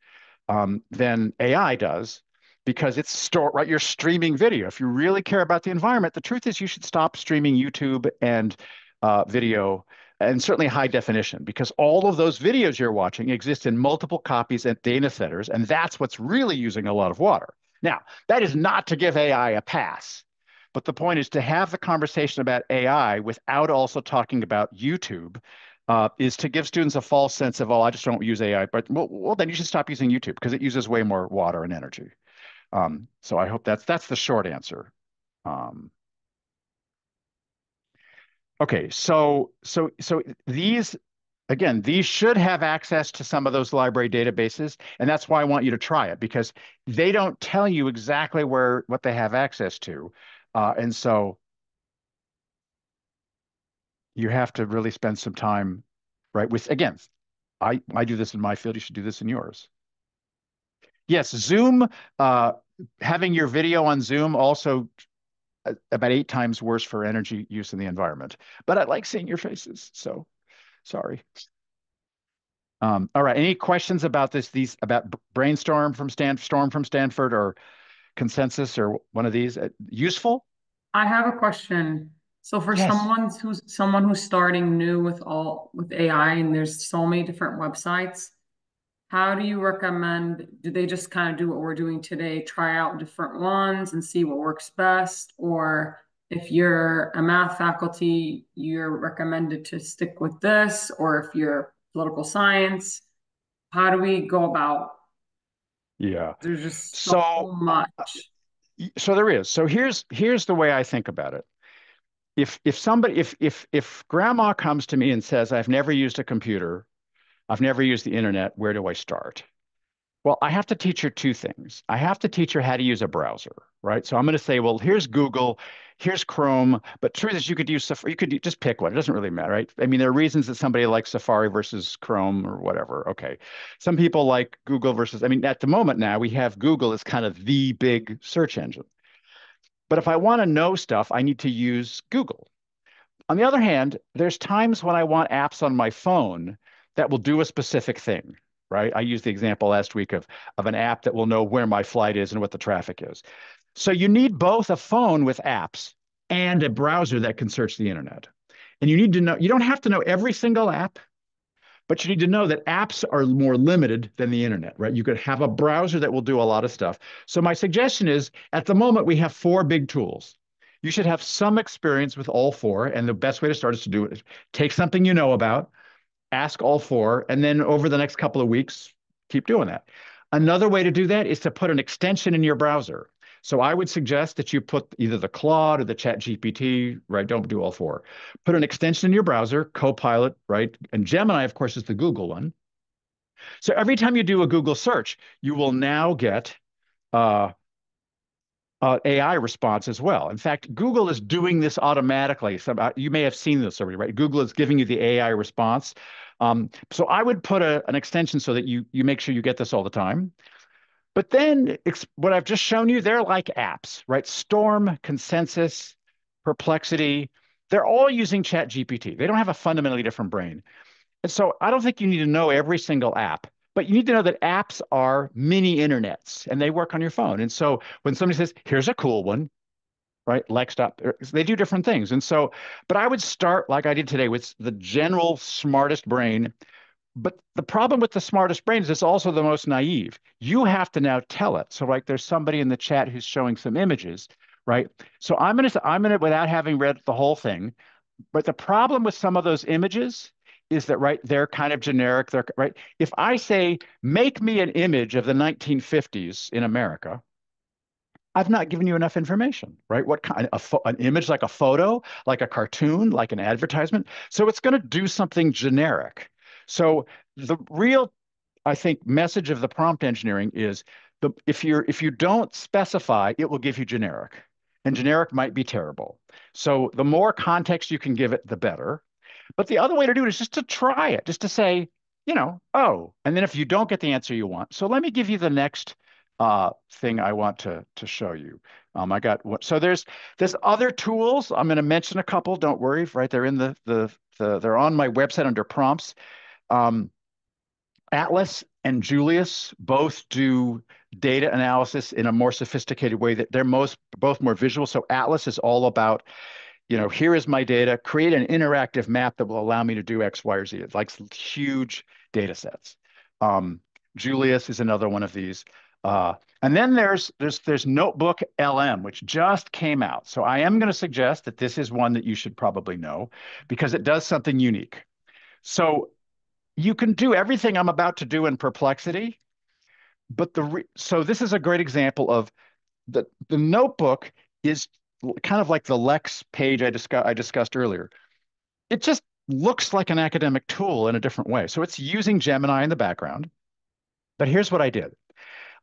um, than AI does because it's store right. You're streaming video. If you really care about the environment, the truth is you should stop streaming YouTube and uh, video and certainly high definition because all of those videos you're watching exist in multiple copies at data centers, and that's what's really using a lot of water. Now, that is not to give AI a pass, but the point is to have the conversation about AI without also talking about YouTube uh, is to give students a false sense of, oh, I just don't use AI, but well, well then you should stop using YouTube because it uses way more water and energy. Um, so I hope that's that's the short answer. Um, Okay, so so so these again, these should have access to some of those library databases. And that's why I want you to try it because they don't tell you exactly where what they have access to. Uh, and so you have to really spend some time, right? With again, I, I do this in my field. You should do this in yours. Yes, Zoom, uh, having your video on Zoom also uh, about eight times worse for energy use in the environment. But I like seeing your faces, so sorry. Um, all right, any questions about this? These about brainstorm from Stan storm from Stanford or consensus or one of these uh, useful? I have a question. So for yes. someone who's someone who's starting new with all with AI and there's so many different websites, how do you recommend do they just kind of do what we're doing today, try out different ones and see what works best? Or if you're a math faculty, you're recommended to stick with this, or if you're political science, how do we go about? Yeah. There's just so, so much. so there is. So here's here's the way i think about it. If if somebody if if if grandma comes to me and says I've never used a computer, I've never used the internet, where do I start? Well, I have to teach her two things. I have to teach her how to use a browser, right? So I'm going to say, well, here's Google, here's Chrome, but truth is you could use Safari, you could just pick one. It doesn't really matter, right? I mean, there are reasons that somebody likes Safari versus Chrome or whatever. Okay. Some people like Google versus, I mean, at the moment now we have Google as kind of the big search engine. But if I want to know stuff, I need to use Google. On the other hand, there's times when I want apps on my phone that will do a specific thing, right? I used the example last week of, of an app that will know where my flight is and what the traffic is. So you need both a phone with apps and a browser that can search the internet. And you need to know, you don't have to know every single app. But you need to know that apps are more limited than the internet, right? You could have a browser that will do a lot of stuff. So my suggestion is at the moment, we have four big tools. You should have some experience with all four. And the best way to start is to do it. take something you know about, ask all four, and then over the next couple of weeks, keep doing that. Another way to do that is to put an extension in your browser. So I would suggest that you put either the Claude or the Chat GPT, right? Don't do all four. Put an extension in your browser, Copilot, right? And Gemini, of course, is the Google one. So every time you do a Google search, you will now get uh, uh, AI response as well. In fact, Google is doing this automatically. So uh, you may have seen this already, right? Google is giving you the AI response. Um, so I would put a, an extension so that you you make sure you get this all the time. But then what I've just shown you, they're like apps, right? Storm, Consensus, Perplexity, they're all using ChatGPT. They don't have a fundamentally different brain. And so I don't think you need to know every single app, but you need to know that apps are mini internets and they work on your phone. And so when somebody says, here's a cool one, right? Lexstop, er, they do different things. And so, but I would start like I did today with the general smartest brain but the problem with the smartest brain is it's also the most naive. You have to now tell it. So like there's somebody in the chat who's showing some images, right? So I'm gonna I'm gonna without having read the whole thing, but the problem with some of those images is that right they're kind of generic. They're right. If I say make me an image of the 1950s in America, I've not given you enough information, right? What kind of an image like a photo, like a cartoon, like an advertisement. So it's going to do something generic. So the real, I think, message of the prompt engineering is the if you're if you don't specify, it will give you generic. And generic might be terrible. So the more context you can give it, the better. But the other way to do it is just to try it, just to say, you know, oh, and then if you don't get the answer you want. So let me give you the next uh, thing I want to to show you. Um, I got so there's there's other tools. I'm going to mention a couple. Don't worry, right? They're in the the the they're on my website under prompts. Um, Atlas and Julius both do data analysis in a more sophisticated way that they're most both more visual. So Atlas is all about, you know, here is my data, create an interactive map that will allow me to do X, Y, or Z. It likes huge data sets. Um, Julius is another one of these. Uh, and then there's there's there's Notebook LM, which just came out. So I am going to suggest that this is one that you should probably know because it does something unique. So you can do everything I'm about to do in Perplexity, but the so this is a great example of the the notebook is kind of like the Lex page I discussed I discussed earlier. It just looks like an academic tool in a different way. So it's using Gemini in the background. But here's what I did.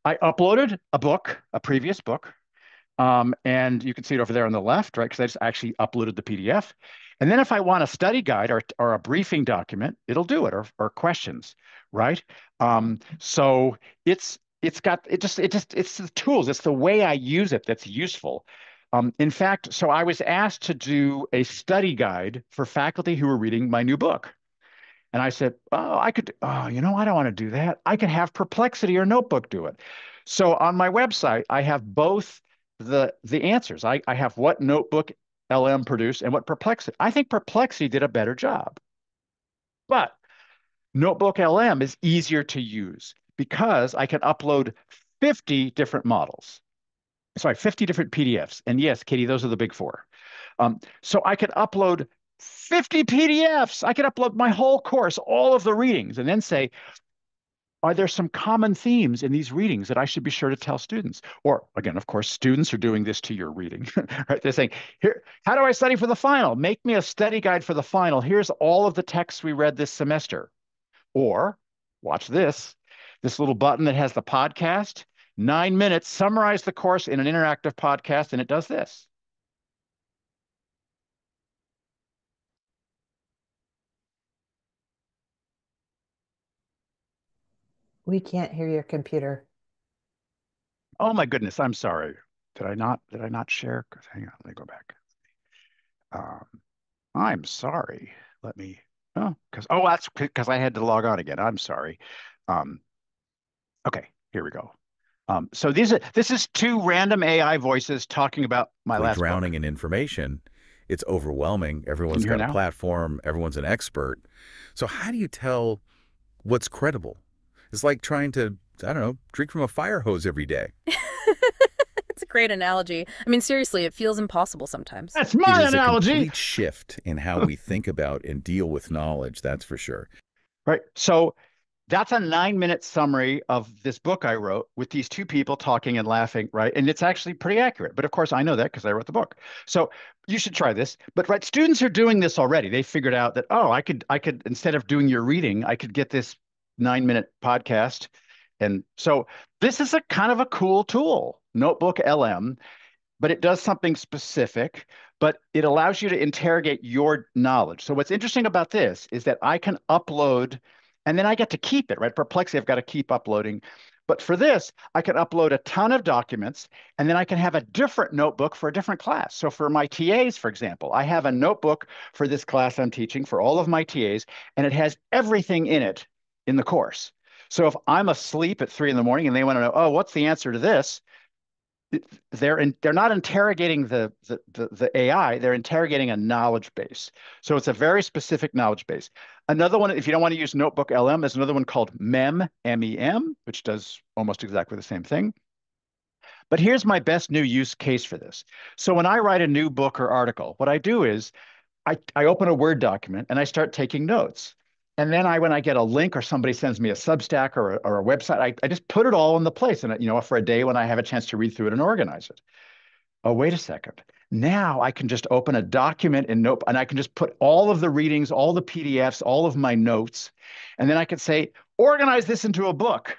I uploaded a book, a previous book, um, and you can see it over there on the left, right? Because I just actually uploaded the PDF. And then if I want a study guide or, or a briefing document, it'll do it, or, or questions, right? Um, so it's it's got it just it just it's the tools, it's the way I use it that's useful. Um, in fact, so I was asked to do a study guide for faculty who were reading my new book. And I said, oh, I could, oh, you know, I don't want to do that. I can have Perplexity or Notebook do it. So on my website, I have both the the answers. I, I have what Notebook LM produced and what Perplexity. I think Perplexity did a better job. But Notebook LM is easier to use because I can upload 50 different models sorry, 50 different PDFs. And yes, Katie, those are the big four. Um, so I could upload 50 PDFs. I could upload my whole course, all of the readings, and then say, are there some common themes in these readings that I should be sure to tell students? Or again, of course, students are doing this to your reading, right? They're saying, here, how do I study for the final? Make me a study guide for the final. Here's all of the texts we read this semester. Or watch this, this little button that has the podcast nine minutes, summarize the course in an interactive podcast, and it does this. We can't hear your computer. Oh my goodness, I'm sorry. Did I not did I not share? Hang on, let me go back. Um, I'm sorry. Let me oh because oh that's because I had to log on again. I'm sorry. Um, okay, here we go. Um, so these are this is two random AI voices talking about my We're last drowning book. in information. It's overwhelming. Everyone's got a platform. Everyone's an expert. So how do you tell what's credible? It's like trying to, I don't know, drink from a fire hose every day. It's a great analogy. I mean, seriously, it feels impossible sometimes. That's my it is analogy. a complete shift in how we think about and deal with knowledge. That's for sure. Right. So that's a nine minute summary of this book I wrote with these two people talking and laughing, right? And it's actually pretty accurate. But of course, I know that because I wrote the book. So you should try this. But right, students are doing this already. They figured out that, oh, I could, I could, instead of doing your reading, I could get this nine minute podcast. And so this is a kind of a cool tool, Notebook LM, but it does something specific, but it allows you to interrogate your knowledge. So what's interesting about this is that I can upload and then I get to keep it, right? Perplexity, I've got to keep uploading. But for this, I can upload a ton of documents, and then I can have a different notebook for a different class. So for my TAs, for example, I have a notebook for this class I'm teaching for all of my TAs, and it has everything in it in the course. So if I'm asleep at three in the morning and they want to know, oh, what's the answer to this? they're in, they're not interrogating the, the, the the AI. They're interrogating a knowledge base. So it's a very specific knowledge base. Another one, if you don't want to use Notebook LM, there's another one called MEM, M-E-M, which does almost exactly the same thing. But here's my best new use case for this. So when I write a new book or article, what I do is I, I open a Word document and I start taking notes. And then I, when I get a link or somebody sends me a Substack or a, or a website, I, I just put it all in the place. And you know, for a day when I have a chance to read through it and organize it. Oh, wait a second. Now I can just open a document in Note, and I can just put all of the readings, all the PDFs, all of my notes, and then I can say, organize this into a book.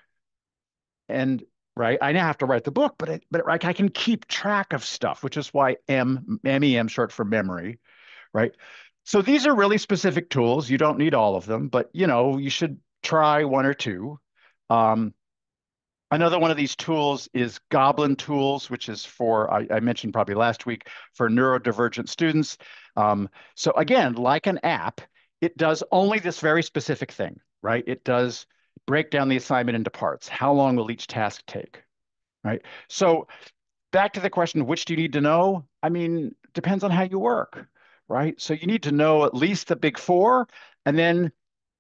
And right, I now have to write the book, but it, but like I can keep track of stuff, which is why M MEM short for memory, right? So these are really specific tools. You don't need all of them, but you know, you should try one or two. Um, another one of these tools is Goblin Tools, which is for, I, I mentioned probably last week, for neurodivergent students. Um, so again, like an app, it does only this very specific thing, right? It does break down the assignment into parts. How long will each task take, right? So back to the question, which do you need to know? I mean, depends on how you work right? So you need to know at least the big four. And then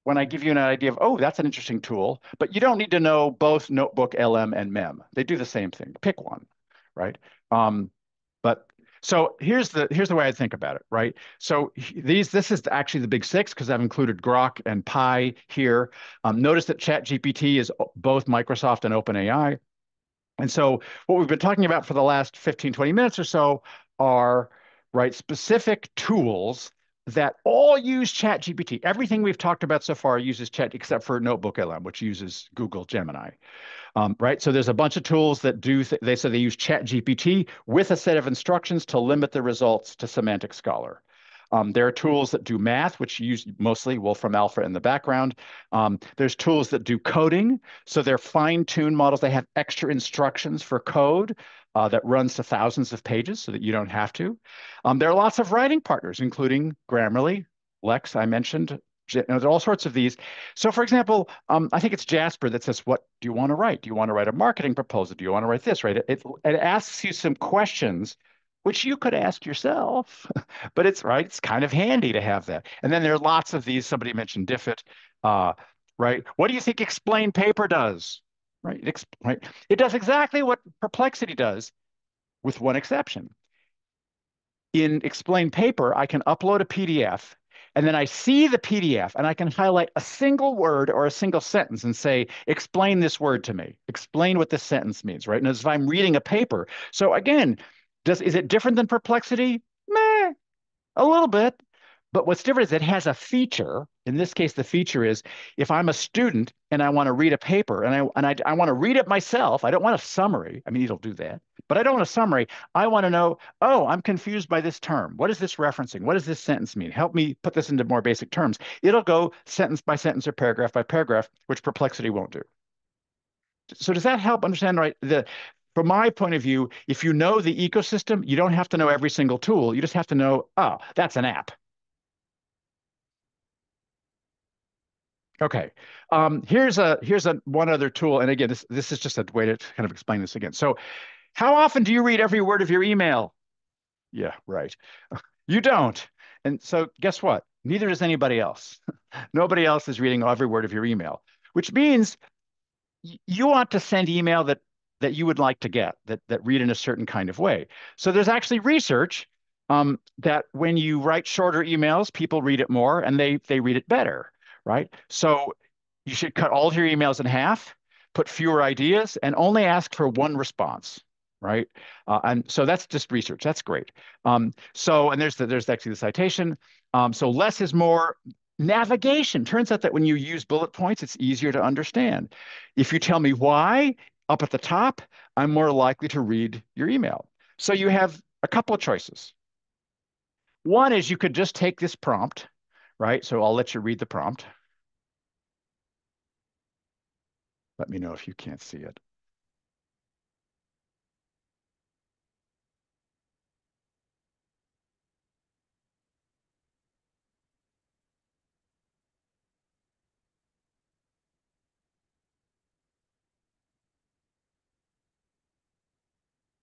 when I give you an idea of, oh, that's an interesting tool, but you don't need to know both Notebook, LM, and MEM. They do the same thing. Pick one, right? Um, but so here's the here's the way I think about it, right? So these this is actually the big six because I've included Grok and Pi here. Um, notice that ChatGPT is both Microsoft and OpenAI. And so what we've been talking about for the last 15, 20 minutes or so are right? Specific tools that all use ChatGPT. Everything we've talked about so far uses Chat, except for NotebookLM, which uses Google Gemini. Um, right, so there's a bunch of tools that do. Th they say they use ChatGPT with a set of instructions to limit the results to Semantic Scholar. Um, there are tools that do math, which use mostly Wolfram Alpha in the background. Um, there's tools that do coding. So they're fine-tuned models. They have extra instructions for code uh, that runs to thousands of pages so that you don't have to. Um, there are lots of writing partners, including Grammarly, Lex, I mentioned. You know, there are all sorts of these. So for example, um, I think it's Jasper that says, what do you want to write? Do you want to write a marketing proposal? Do you want to write this, right? It, it, it asks you some questions which you could ask yourself, but it's right. It's kind of handy to have that. And then there are lots of these. Somebody mentioned Diffit, uh, right? What do you think Explain Paper does? Right? It, right? it does exactly what Perplexity does, with one exception. In Explain Paper, I can upload a PDF and then I see the PDF and I can highlight a single word or a single sentence and say, explain this word to me. Explain what this sentence means, right? And as if I'm reading a paper. So again, does is it different than perplexity? Meh, a little bit. But what's different is it has a feature. In this case, the feature is if I'm a student and I want to read a paper and I and I, I want to read it myself, I don't want a summary. I mean, it'll do that, but I don't want a summary. I want to know, oh, I'm confused by this term. What is this referencing? What does this sentence mean? Help me put this into more basic terms. It'll go sentence by sentence or paragraph by paragraph, which perplexity won't do. So does that help understand right the from my point of view, if you know the ecosystem, you don't have to know every single tool. You just have to know, oh, that's an app. Okay, um, here's a here's a one other tool, and again, this this is just a way to kind of explain this again. So, how often do you read every word of your email? Yeah, right. You don't, and so guess what? Neither does anybody else. Nobody else is reading every word of your email, which means you want to send email that that you would like to get that that read in a certain kind of way. So there's actually research um, that when you write shorter emails, people read it more and they they read it better, right? So you should cut all of your emails in half, put fewer ideas, and only ask for one response, right? Uh, and so that's just research. That's great. Um, so and there's the, there's actually the citation. Um, so less is more. Navigation turns out that when you use bullet points, it's easier to understand. If you tell me why, up at the top, I'm more likely to read your email. So you have a couple of choices. One is you could just take this prompt, right? So I'll let you read the prompt. Let me know if you can't see it.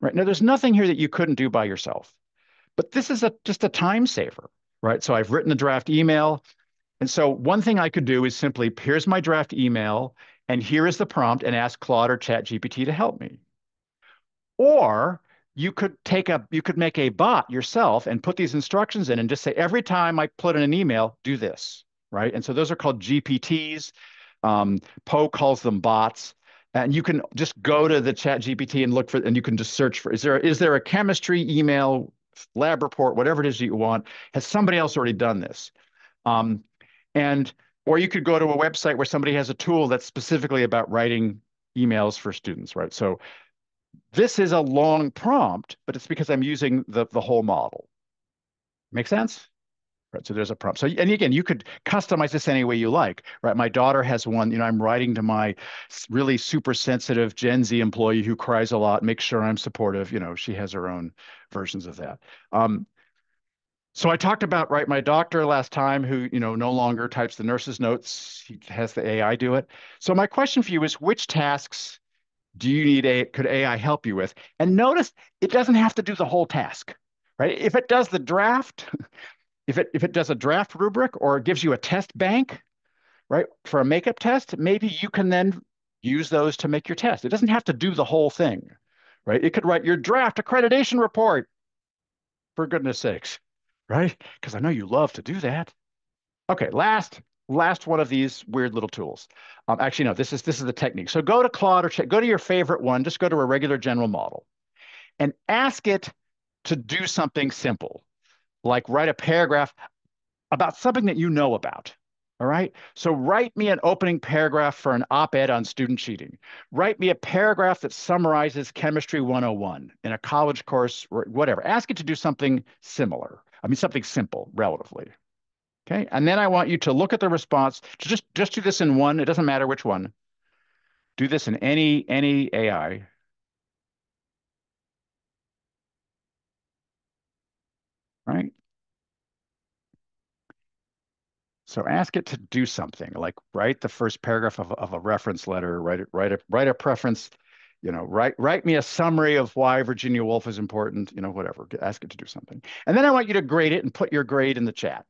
right? Now, there's nothing here that you couldn't do by yourself, but this is a, just a time saver, right? So I've written a draft email. And so one thing I could do is simply, here's my draft email, and here is the prompt, and ask Claude or ChatGPT to help me. Or you could take a, you could make a bot yourself and put these instructions in and just say, every time I put in an email, do this, right? And so those are called GPTs. Um, Poe calls them bots and you can just go to the chat gpt and look for and you can just search for is there is there a chemistry email lab report whatever it is that you want. Has somebody else already done this? Um, and or you could go to a website where somebody has a tool that's specifically about writing emails for students right? So this is a long prompt but it's because i'm using the the whole model. Make sense Right. So there's a prompt. So, and again, you could customize this any way you like, right? My daughter has one, you know, I'm writing to my really super sensitive Gen Z employee who cries a lot, make sure I'm supportive. You know, she has her own versions of that. Um, so I talked about, right, my doctor last time who, you know, no longer types the nurse's notes. He has the AI do it. So my question for you is which tasks do you need a, could AI help you with? And notice it doesn't have to do the whole task, right? If it does the draft, if it if it does a draft rubric or gives you a test bank, right, for a makeup test, maybe you can then use those to make your test. It doesn't have to do the whole thing, right? It could write your draft accreditation report, for goodness sakes, right? Because I know you love to do that. Okay, last last one of these weird little tools. Um, actually, no, this is this is the technique. So go to Claude or go to your favorite one. Just go to a regular general model, and ask it to do something simple like write a paragraph. about something that you know about. All right. So write me an opening paragraph for an op-ed on student cheating. Write me a paragraph that summarizes chemistry 101 in a college course or whatever. Ask it to do something similar. I mean, something simple, relatively. Okay. And then I want you to look at the response. Just, just do this in one. It doesn't matter which one. Do this in any, any AI. Right. So ask it to do something like write the first paragraph of, of a reference letter, write it, write a, write a preference, you know, write, write me a summary of why Virginia Woolf is important, you know, whatever, ask it to do something. And then I want you to grade it and put your grade in the chat.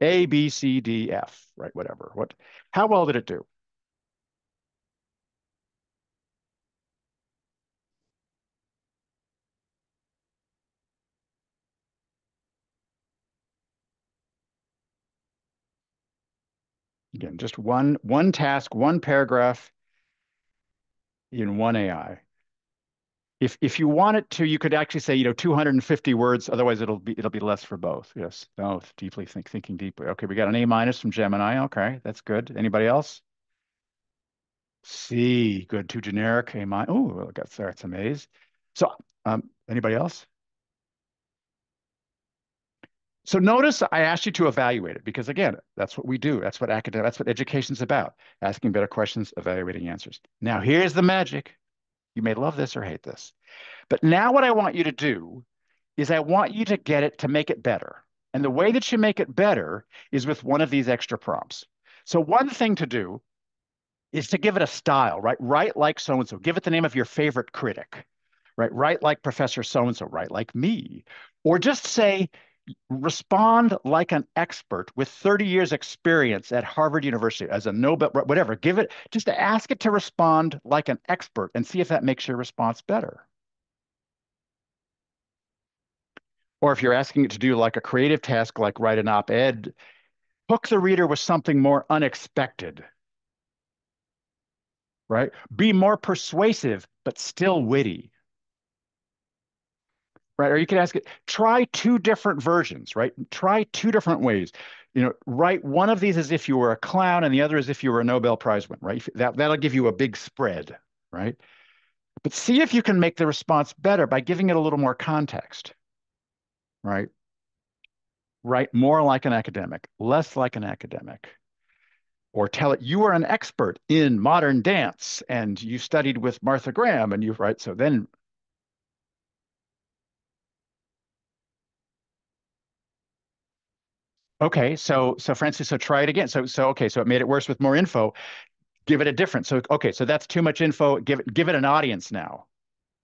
A, B, C, D, F, right, whatever. What, how well did it do? Again, just one, one task, one paragraph in one AI. If, if you want it to, you could actually say, you know, 250 words, otherwise it'll be, it'll be less for both. Yes, no, deeply think, thinking deeply. Okay, we got an A minus from Gemini. Okay, that's good. Anybody else? C, good, too generic. A minus, oh, that's, that's amazing. So, um, anybody else? So notice I asked you to evaluate it because again, that's what we do. That's what academic, that's what education's about. Asking better questions, evaluating answers. Now here's the magic. You may love this or hate this. But now what I want you to do is I want you to get it to make it better. And the way that you make it better is with one of these extra prompts. So one thing to do is to give it a style, right? Write like so-and-so. Give it the name of your favorite critic, right? Write like Professor so-and-so, write like me. Or just say, respond like an expert with 30 years experience at Harvard University as a Nobel, whatever, give it, just ask it to respond like an expert and see if that makes your response better. Or if you're asking it to do like a creative task, like write an op-ed, hook the reader with something more unexpected, right? Be more persuasive, but still witty right? Or you could ask it, try two different versions, right? Try two different ways. You know, write one of these as if you were a clown and the other as if you were a Nobel Prize winner, right? That, that'll give you a big spread, right? But see if you can make the response better by giving it a little more context, right? Write more like an academic, less like an academic. Or tell it you are an expert in modern dance and you studied with Martha Graham and you, right? So then Okay, so so Francis, so try it again. So so okay, so it made it worse with more info. Give it a different. So okay, so that's too much info. Give it give it an audience now,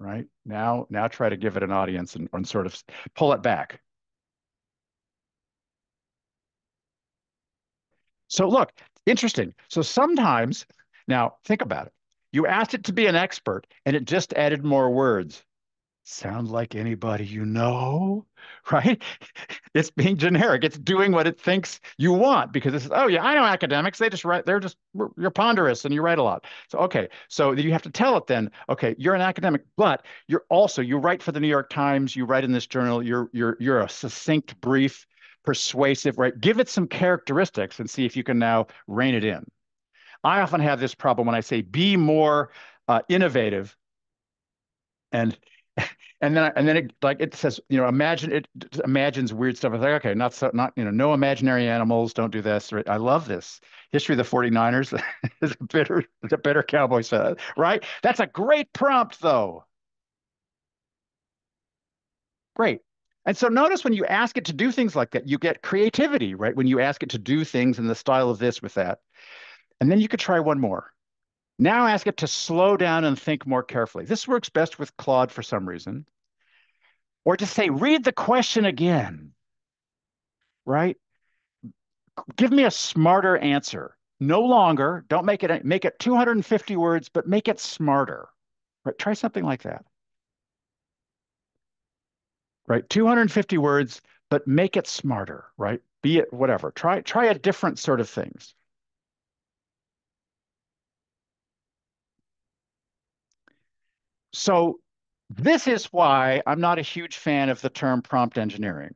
right? Now now try to give it an audience and, and sort of pull it back. So look, interesting. So sometimes now think about it. You asked it to be an expert and it just added more words sound like anybody you know, right? It's being generic. It's doing what it thinks you want because it's, oh yeah, I know academics. They just write, they're just, you're ponderous and you write a lot. So, okay. So you have to tell it then, okay, you're an academic, but you're also, you write for the New York Times, you write in this journal, you're, you're, you're a succinct, brief, persuasive, right? Give it some characteristics and see if you can now rein it in. I often have this problem when I say be more uh, innovative and and then and then it like it says you know imagine it imagines weird stuff. It's like okay not so not you know no imaginary animals don't do this i love this. History of the 49ers is a bitter is a bitter cowboy said right? That's a great prompt though. Great. And so notice when you ask it to do things like that you get creativity right? When you ask it to do things in the style of this with that. And then you could try one more now ask it to slow down and think more carefully. This works best with Claude for some reason. Or to say, read the question again, right? Give me a smarter answer. No longer, don't make it, make it 250 words, but make it smarter, right? Try something like that, right? 250 words, but make it smarter, right? Be it whatever. Try, try a different sort of things. So this is why I'm not a huge fan of the term prompt engineering.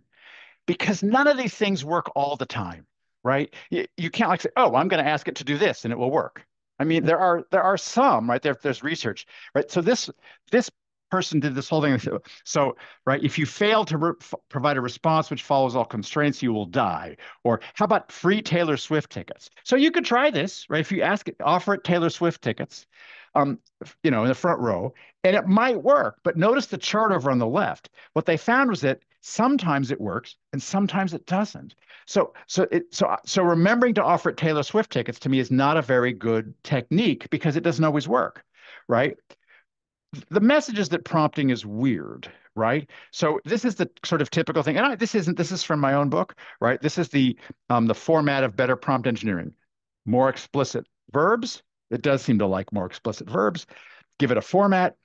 because none of these things work all the time, right? You, you can't like say, oh, I'm going to ask it to do this and it will work. I mean, mm-hmm. there are there are some, right? There, there's research, right? So this this person did this whole thing. So, right, if you fail to provide a response which follows all constraints, you will die. Or how about free Taylor Swift tickets? So you could try this, right? If you ask it, offer it Taylor Swift tickets, um, you know, in the front row, and it might work. But notice the chart over on the left. What they found was that sometimes it works and sometimes it doesn't. So, so, it, so, so remembering to offer it Taylor Swift tickets to me is not a very good technique because it doesn't always work, right? The message is that prompting is weird, right? So this is the sort of typical thing, and I, this isn't. This is from my own book, right? This is the um, the format of better prompt engineering. More explicit verbs. It does seem to like more explicit verbs. Give it a format.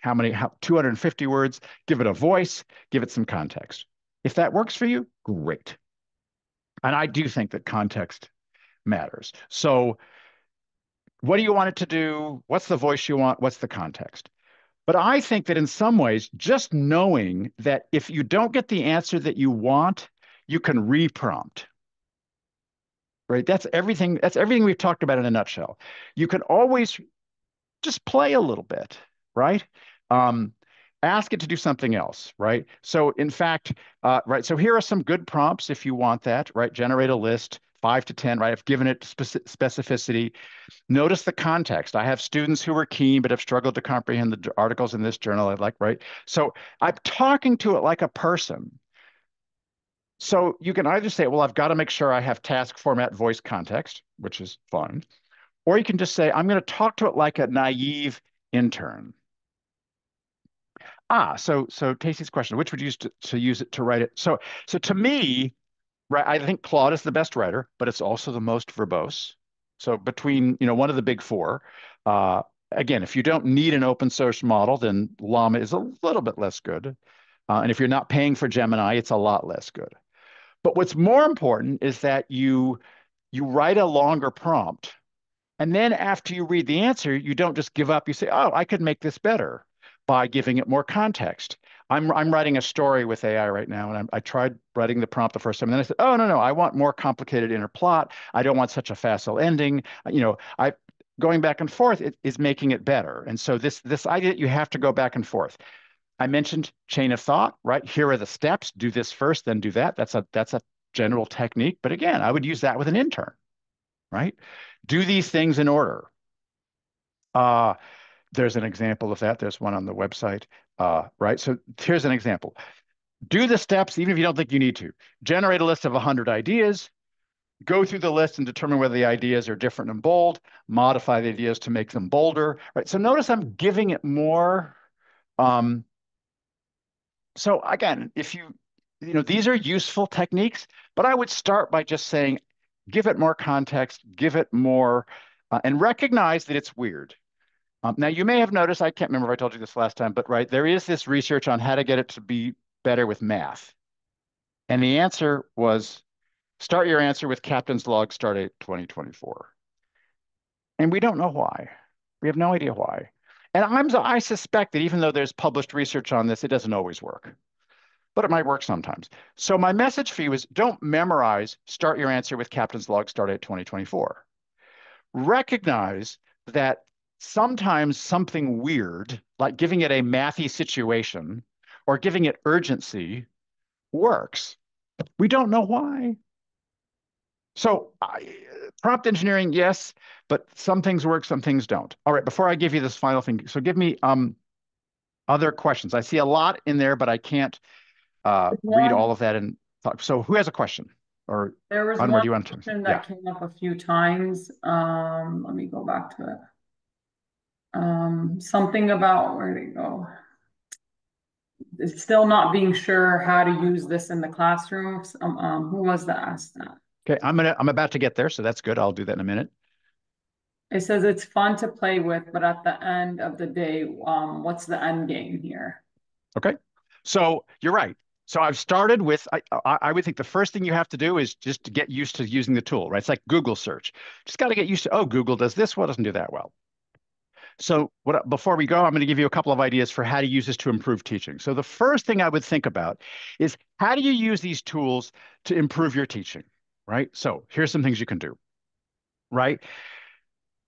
How many? How 250 words. Give it a voice. Give it some context. If that works for you, great. And I do think that context matters. So what do you want it to do? What's the voice you want? What's the context? But I think that in some ways, just knowing that if you don't get the answer that you want, you can reprompt. Right? That's everything. That's everything we've talked about in a nutshell. You can always just play a little bit, right? Um, ask it to do something else, right? So in fact, uh, right. So here are some good prompts if you want that, right? Generate a list, five to 10, right? I've given it specificity. Notice the context. I have students who are keen but have struggled to comprehend the articles in this journal I'd like, right? So I'm talking to it like a person. So you can either say, well, I've got to make sure I have task format voice context, which is fun. Or you can just say, I'm going to talk to it like a naive intern. Ah, so so Casey's question, which would you use to, to use it to write it? So so to me, I think Claude is the best writer, but it's also the most verbose. So between, you know, one of the big four, uh, again, if you don't need an open source model, then Llama is a little bit less good. Uh, and if you're not paying for Gemini, it's a lot less good. But what's more important is that you you write a longer prompt. And then after you read the answer, you don't just give up. You say, oh, I could make this better by giving it more context. I'm I'm writing a story with AI right now, and I'm, i tried writing the prompt the first time, and then I said, "Oh no, no, I want more complicated inner plot. I don't want such a facile ending." You know, I going back and forth it, is making it better. And so this this idea that you have to go back and forth. I mentioned chain of thought, right? Here are the steps. Do this first, then do that. That's a that's a general technique. But again, I would use that with an intern, right? Do these things in order. Uh, there's an example of that. There's one on the website, uh, right? So here's an example. Do the steps, even if you don't think you need to. Generate a list of 100 ideas, go through the list and determine whether the ideas are different and bold, modify the ideas to make them bolder, right? So notice I'm giving it more. Um, so again, if you, you know, these are useful techniques, but I would start by just saying, give it more context, give it more, uh, and recognize that it's weird. Um, now, you may have noticed, I can't remember if I told you this last time, but right, there is this research on how to get it to be better with math. And the answer was start your answer with captain's log stardate 2024. And we don't know why. We have no idea why. And I'm, I suspect that even though there's published research on this, it doesn't always work, but it might work sometimes. So my message for you is don't memorize, start your answer with captain's log stardate 2024. Recognize that sometimes something weird, like giving it a mathy situation or giving it urgency, works. We don't know why. So I, prompt engineering, yes, but some things work, some things don't. All right, before I give you this final thing, so give me um, other questions. I see a lot in there, but I can't uh, read all of that. And so who has a question? Or there was one question that yeah. came up a few times. Um, let me go back to it um, something about where it go? It's still not being sure how to use this in the classroom. Um, um, who was that asked that? Okay, I'm gonna I'm about to get there, so that's good. I'll do that in a minute. It says it's fun to play with, but at the end of the day, um, what's the end game here? Okay, so you're right. So I've started with, I, I, would think the first thing you have to do is just to get used to using the tool, right? It's like Google search. Just got to get used to, oh, Google does this well, doesn't do that well. So what, before we go, I'm going to give you a couple of ideas for how to use this to improve teaching. So the first thing I would think about is how do you use these tools to improve your teaching, right? So here's some things you can do, right?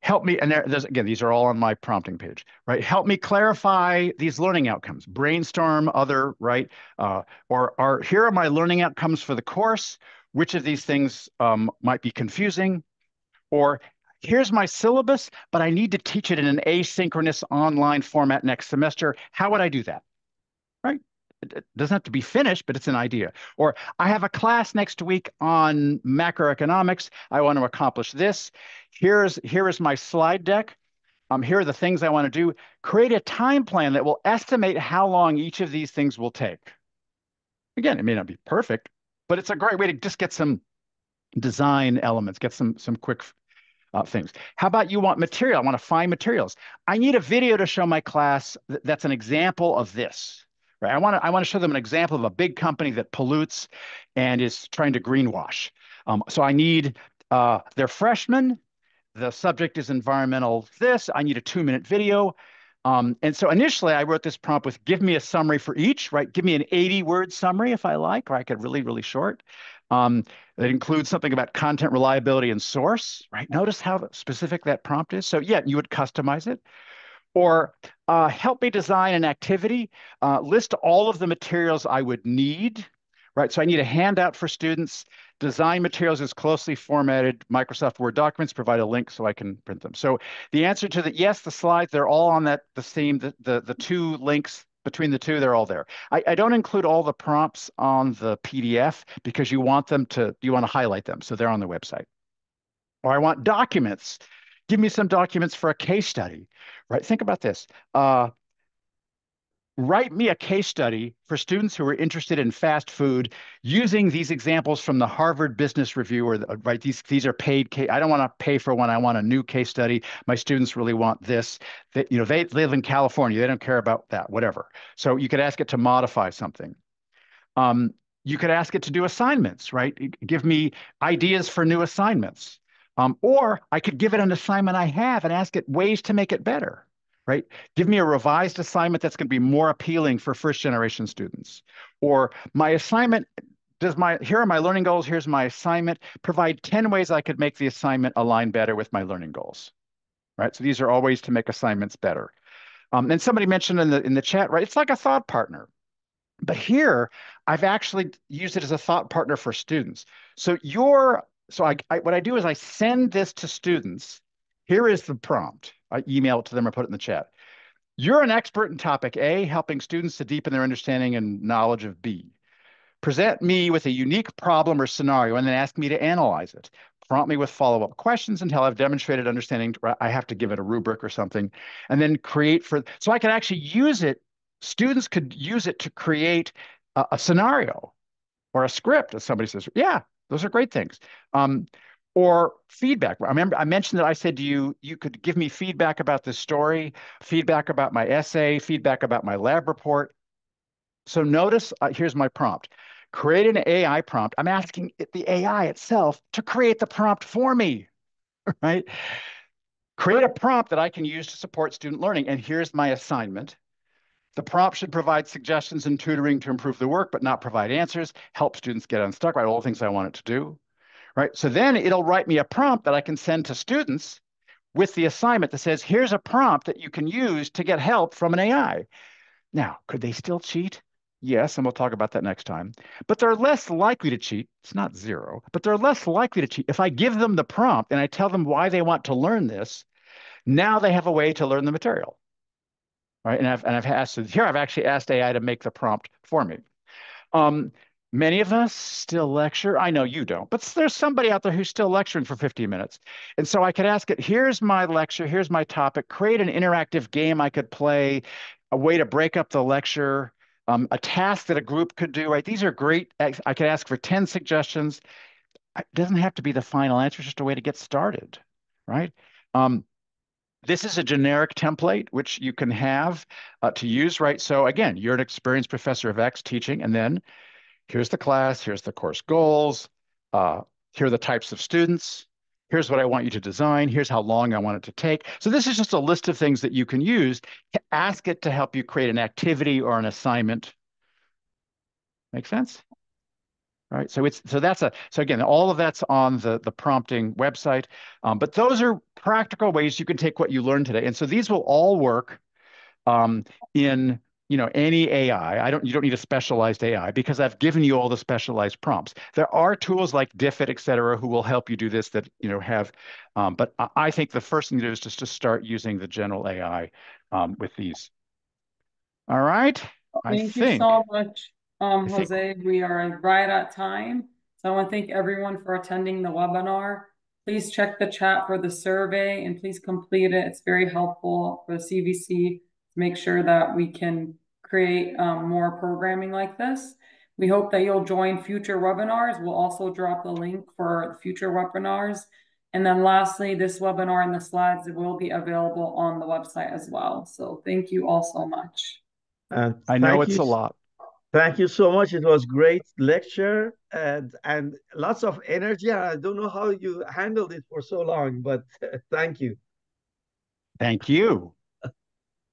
Help me, and there, again, these are all on my prompting page, right? Help me clarify these learning outcomes. Brainstorm other, right? Uh, or are here are my learning outcomes for the course. Which of these things um, might be confusing? Or here's my syllabus, but I need to teach it in an asynchronous online format next semester. How would I do that? Right? It doesn't have to be finished, but it's an idea. Or I have a class next week on macroeconomics. I want to accomplish this. Here's here is my slide deck. Um, here are the things I want to do. Create a time plan that will estimate how long each of these things will take. Again, it may not be perfect, but it's a great way to just get some design elements, get some some quick uh, things. How about you want material? I want to find materials. I need a video to show my class th that's an example of this. Right? I want to I want to show them an example of a big company that pollutes and is trying to greenwash. Um, so I need uh, they're freshmen. The subject is environmental this. I need a two minute video. Um, and so initially I wrote this prompt with give me a summary for each, right? Give me an 80 word summary if I like, or I could really, really short. Um, that includes something about content reliability and source, right? Notice how specific that prompt is. So yeah, you would customize it. Or uh, help me design an activity, uh, list all of the materials I would need, right? So I need a handout for students, design materials as closely formatted Microsoft Word documents, provide a link so I can print them. So the answer to the, yes, the slides, they're all on that, the same, the, the, the two links between the two, they're all there. I, I, don't include all the prompts on the PDF because you want them to, you want to highlight them. So they're on the website. Or I want documents. Give me some documents for a case study, right? Think about this. Uh, write me a case study for students who are interested in fast food using these examples from the Harvard Business Review or the, right these these are paid case I don't want to pay for one I want a new case study. My students really want this. That you know they live in California they don't care about that whatever. So you could ask it to modify something. Um, you could ask it to do assignments right? Give me ideas for new assignments. Um, or I could give it an assignment I have and ask it ways to make it better right? Give me a revised assignment that's going to be more appealing for first generation students. Or my assignment does my here are my learning goals, here's my assignment, provide 10 ways I could make the assignment align better with my learning goals. Right? So these are all ways to make assignments better. Um, and somebody mentioned in the in the chat, right? It's like a thought partner. But here, I've actually used it as a thought partner for students. So your so I, I what I do is I send this to students. Here is the prompt. Email it to them or put it in the chat. You're an expert in topic A, helping students to deepen their understanding and knowledge of B. Present me with a unique problem or scenario and then ask me to analyze it. Prompt me with follow-up questions until I've demonstrated understanding. I have to give it a rubric or something. And then create for, so I can actually use it. Students could use it to create a, a scenario or a script, as somebody says. Yeah, those are great things. Um, or feedback. I remember I mentioned that I said to you, you could give me feedback about the story, feedback about my essay, feedback about my lab report. So notice, uh, here's my prompt. Create an AI prompt. I'm asking it, the AI itself to create the prompt for me, right? Create a prompt that I can use to support student learning. And here's my assignment. The prompt should provide suggestions and tutoring to improve the work, but not provide answers, help students get unstuck, right? All the things I want it to do right? So then it'll write me a prompt that I can send to students with the assignment that says, here's a prompt that you can use to get help from an AI. Now, could they still cheat? Yes, and we'll talk about that next time. But they're less likely to cheat. It's not zero, but they're less likely to cheat. If I give them the prompt and I tell them why they want to learn this, now they have a way to learn the material. Right. And I've and I've asked here, I've actually asked AI to make the prompt for me. Um, Many of us still lecture. I know you don't, but there's somebody out there who's still lecturing for 15 minutes. And so I could ask it, here's my lecture, here's my topic, create an interactive game I could play, a way to break up the lecture, um, a task that a group could do, right? These are great. I could ask for 10 suggestions. It doesn't have to be the final answer, it's just a way to get started, right? Um, this is a generic template which you can have uh, to use, right? So again, you're an experienced professor of X teaching, and then here's the class, here's the course goals, uh, here are the types of students, Here's what I want you to design. Here's how long I want it to take. So this is just a list of things that you can use to ask it to help you create an activity or an assignment. Make sense? All right, so it's so that's a so again, all of that's on the the prompting website. Um, but those are practical ways you can take what you learned today, and so these will all work um, in you know any AI. I don't you don't need a specialized AI because I've given you all the specialized prompts. There are tools like Diffit, et cetera, who will help you do this that you know have. Um, but I think the first thing to do is just to start using the general AI um, with these. All right. Thank I you think, so much. Um, think- Jose, we are right at time. So I want to thank everyone for attending the webinar. Please check the chat for the survey and please complete it. It's very helpful for the CVC make sure that we can create um, more programming like this. We hope that you'll join future webinars. We'll also drop the link for future webinars. And then lastly, this webinar and the slides will be available on the website as well. So thank you all so much. And I know thank it's you a lot. Thank you so much. It was great lecture and and lots of energy. I don't know how you handled it for so long, but thank you. Thank you.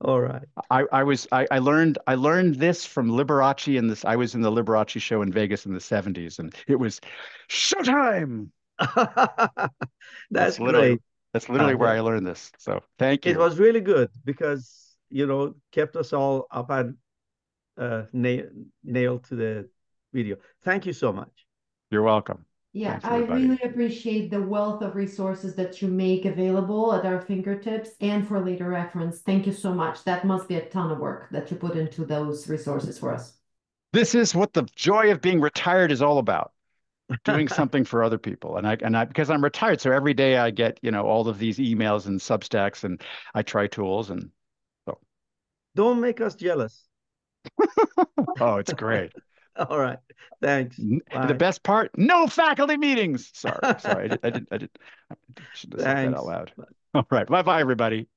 All right. I, I was I, I learned I learned this from Liberace in this I was in the Liberace show in Vegas in the 70s and it was showtime. That's literally great. that's literally Uh, where. I learned this. So thank you. It was really good because you know kept us all up and uh, nail nailed to the video. Thank you so much. You're welcome. Yeah, I really appreciate the wealth of resources that you make available at our fingertips and for later reference. Thank you so much. That must be a ton of work that you put into those resources for us. This is what the joy of being retired is all about. Doing something for other people. And I and I because I'm retired, so every day I get, you know, all of these emails and substacks and I try tools and so Don't make us jealous. oh, it's great. All right. Thanks. Bye. the best part, no faculty meetings. Sorry, sorry, I did, I did, I did, I should have said that out loud. All right, bye bye, everybody.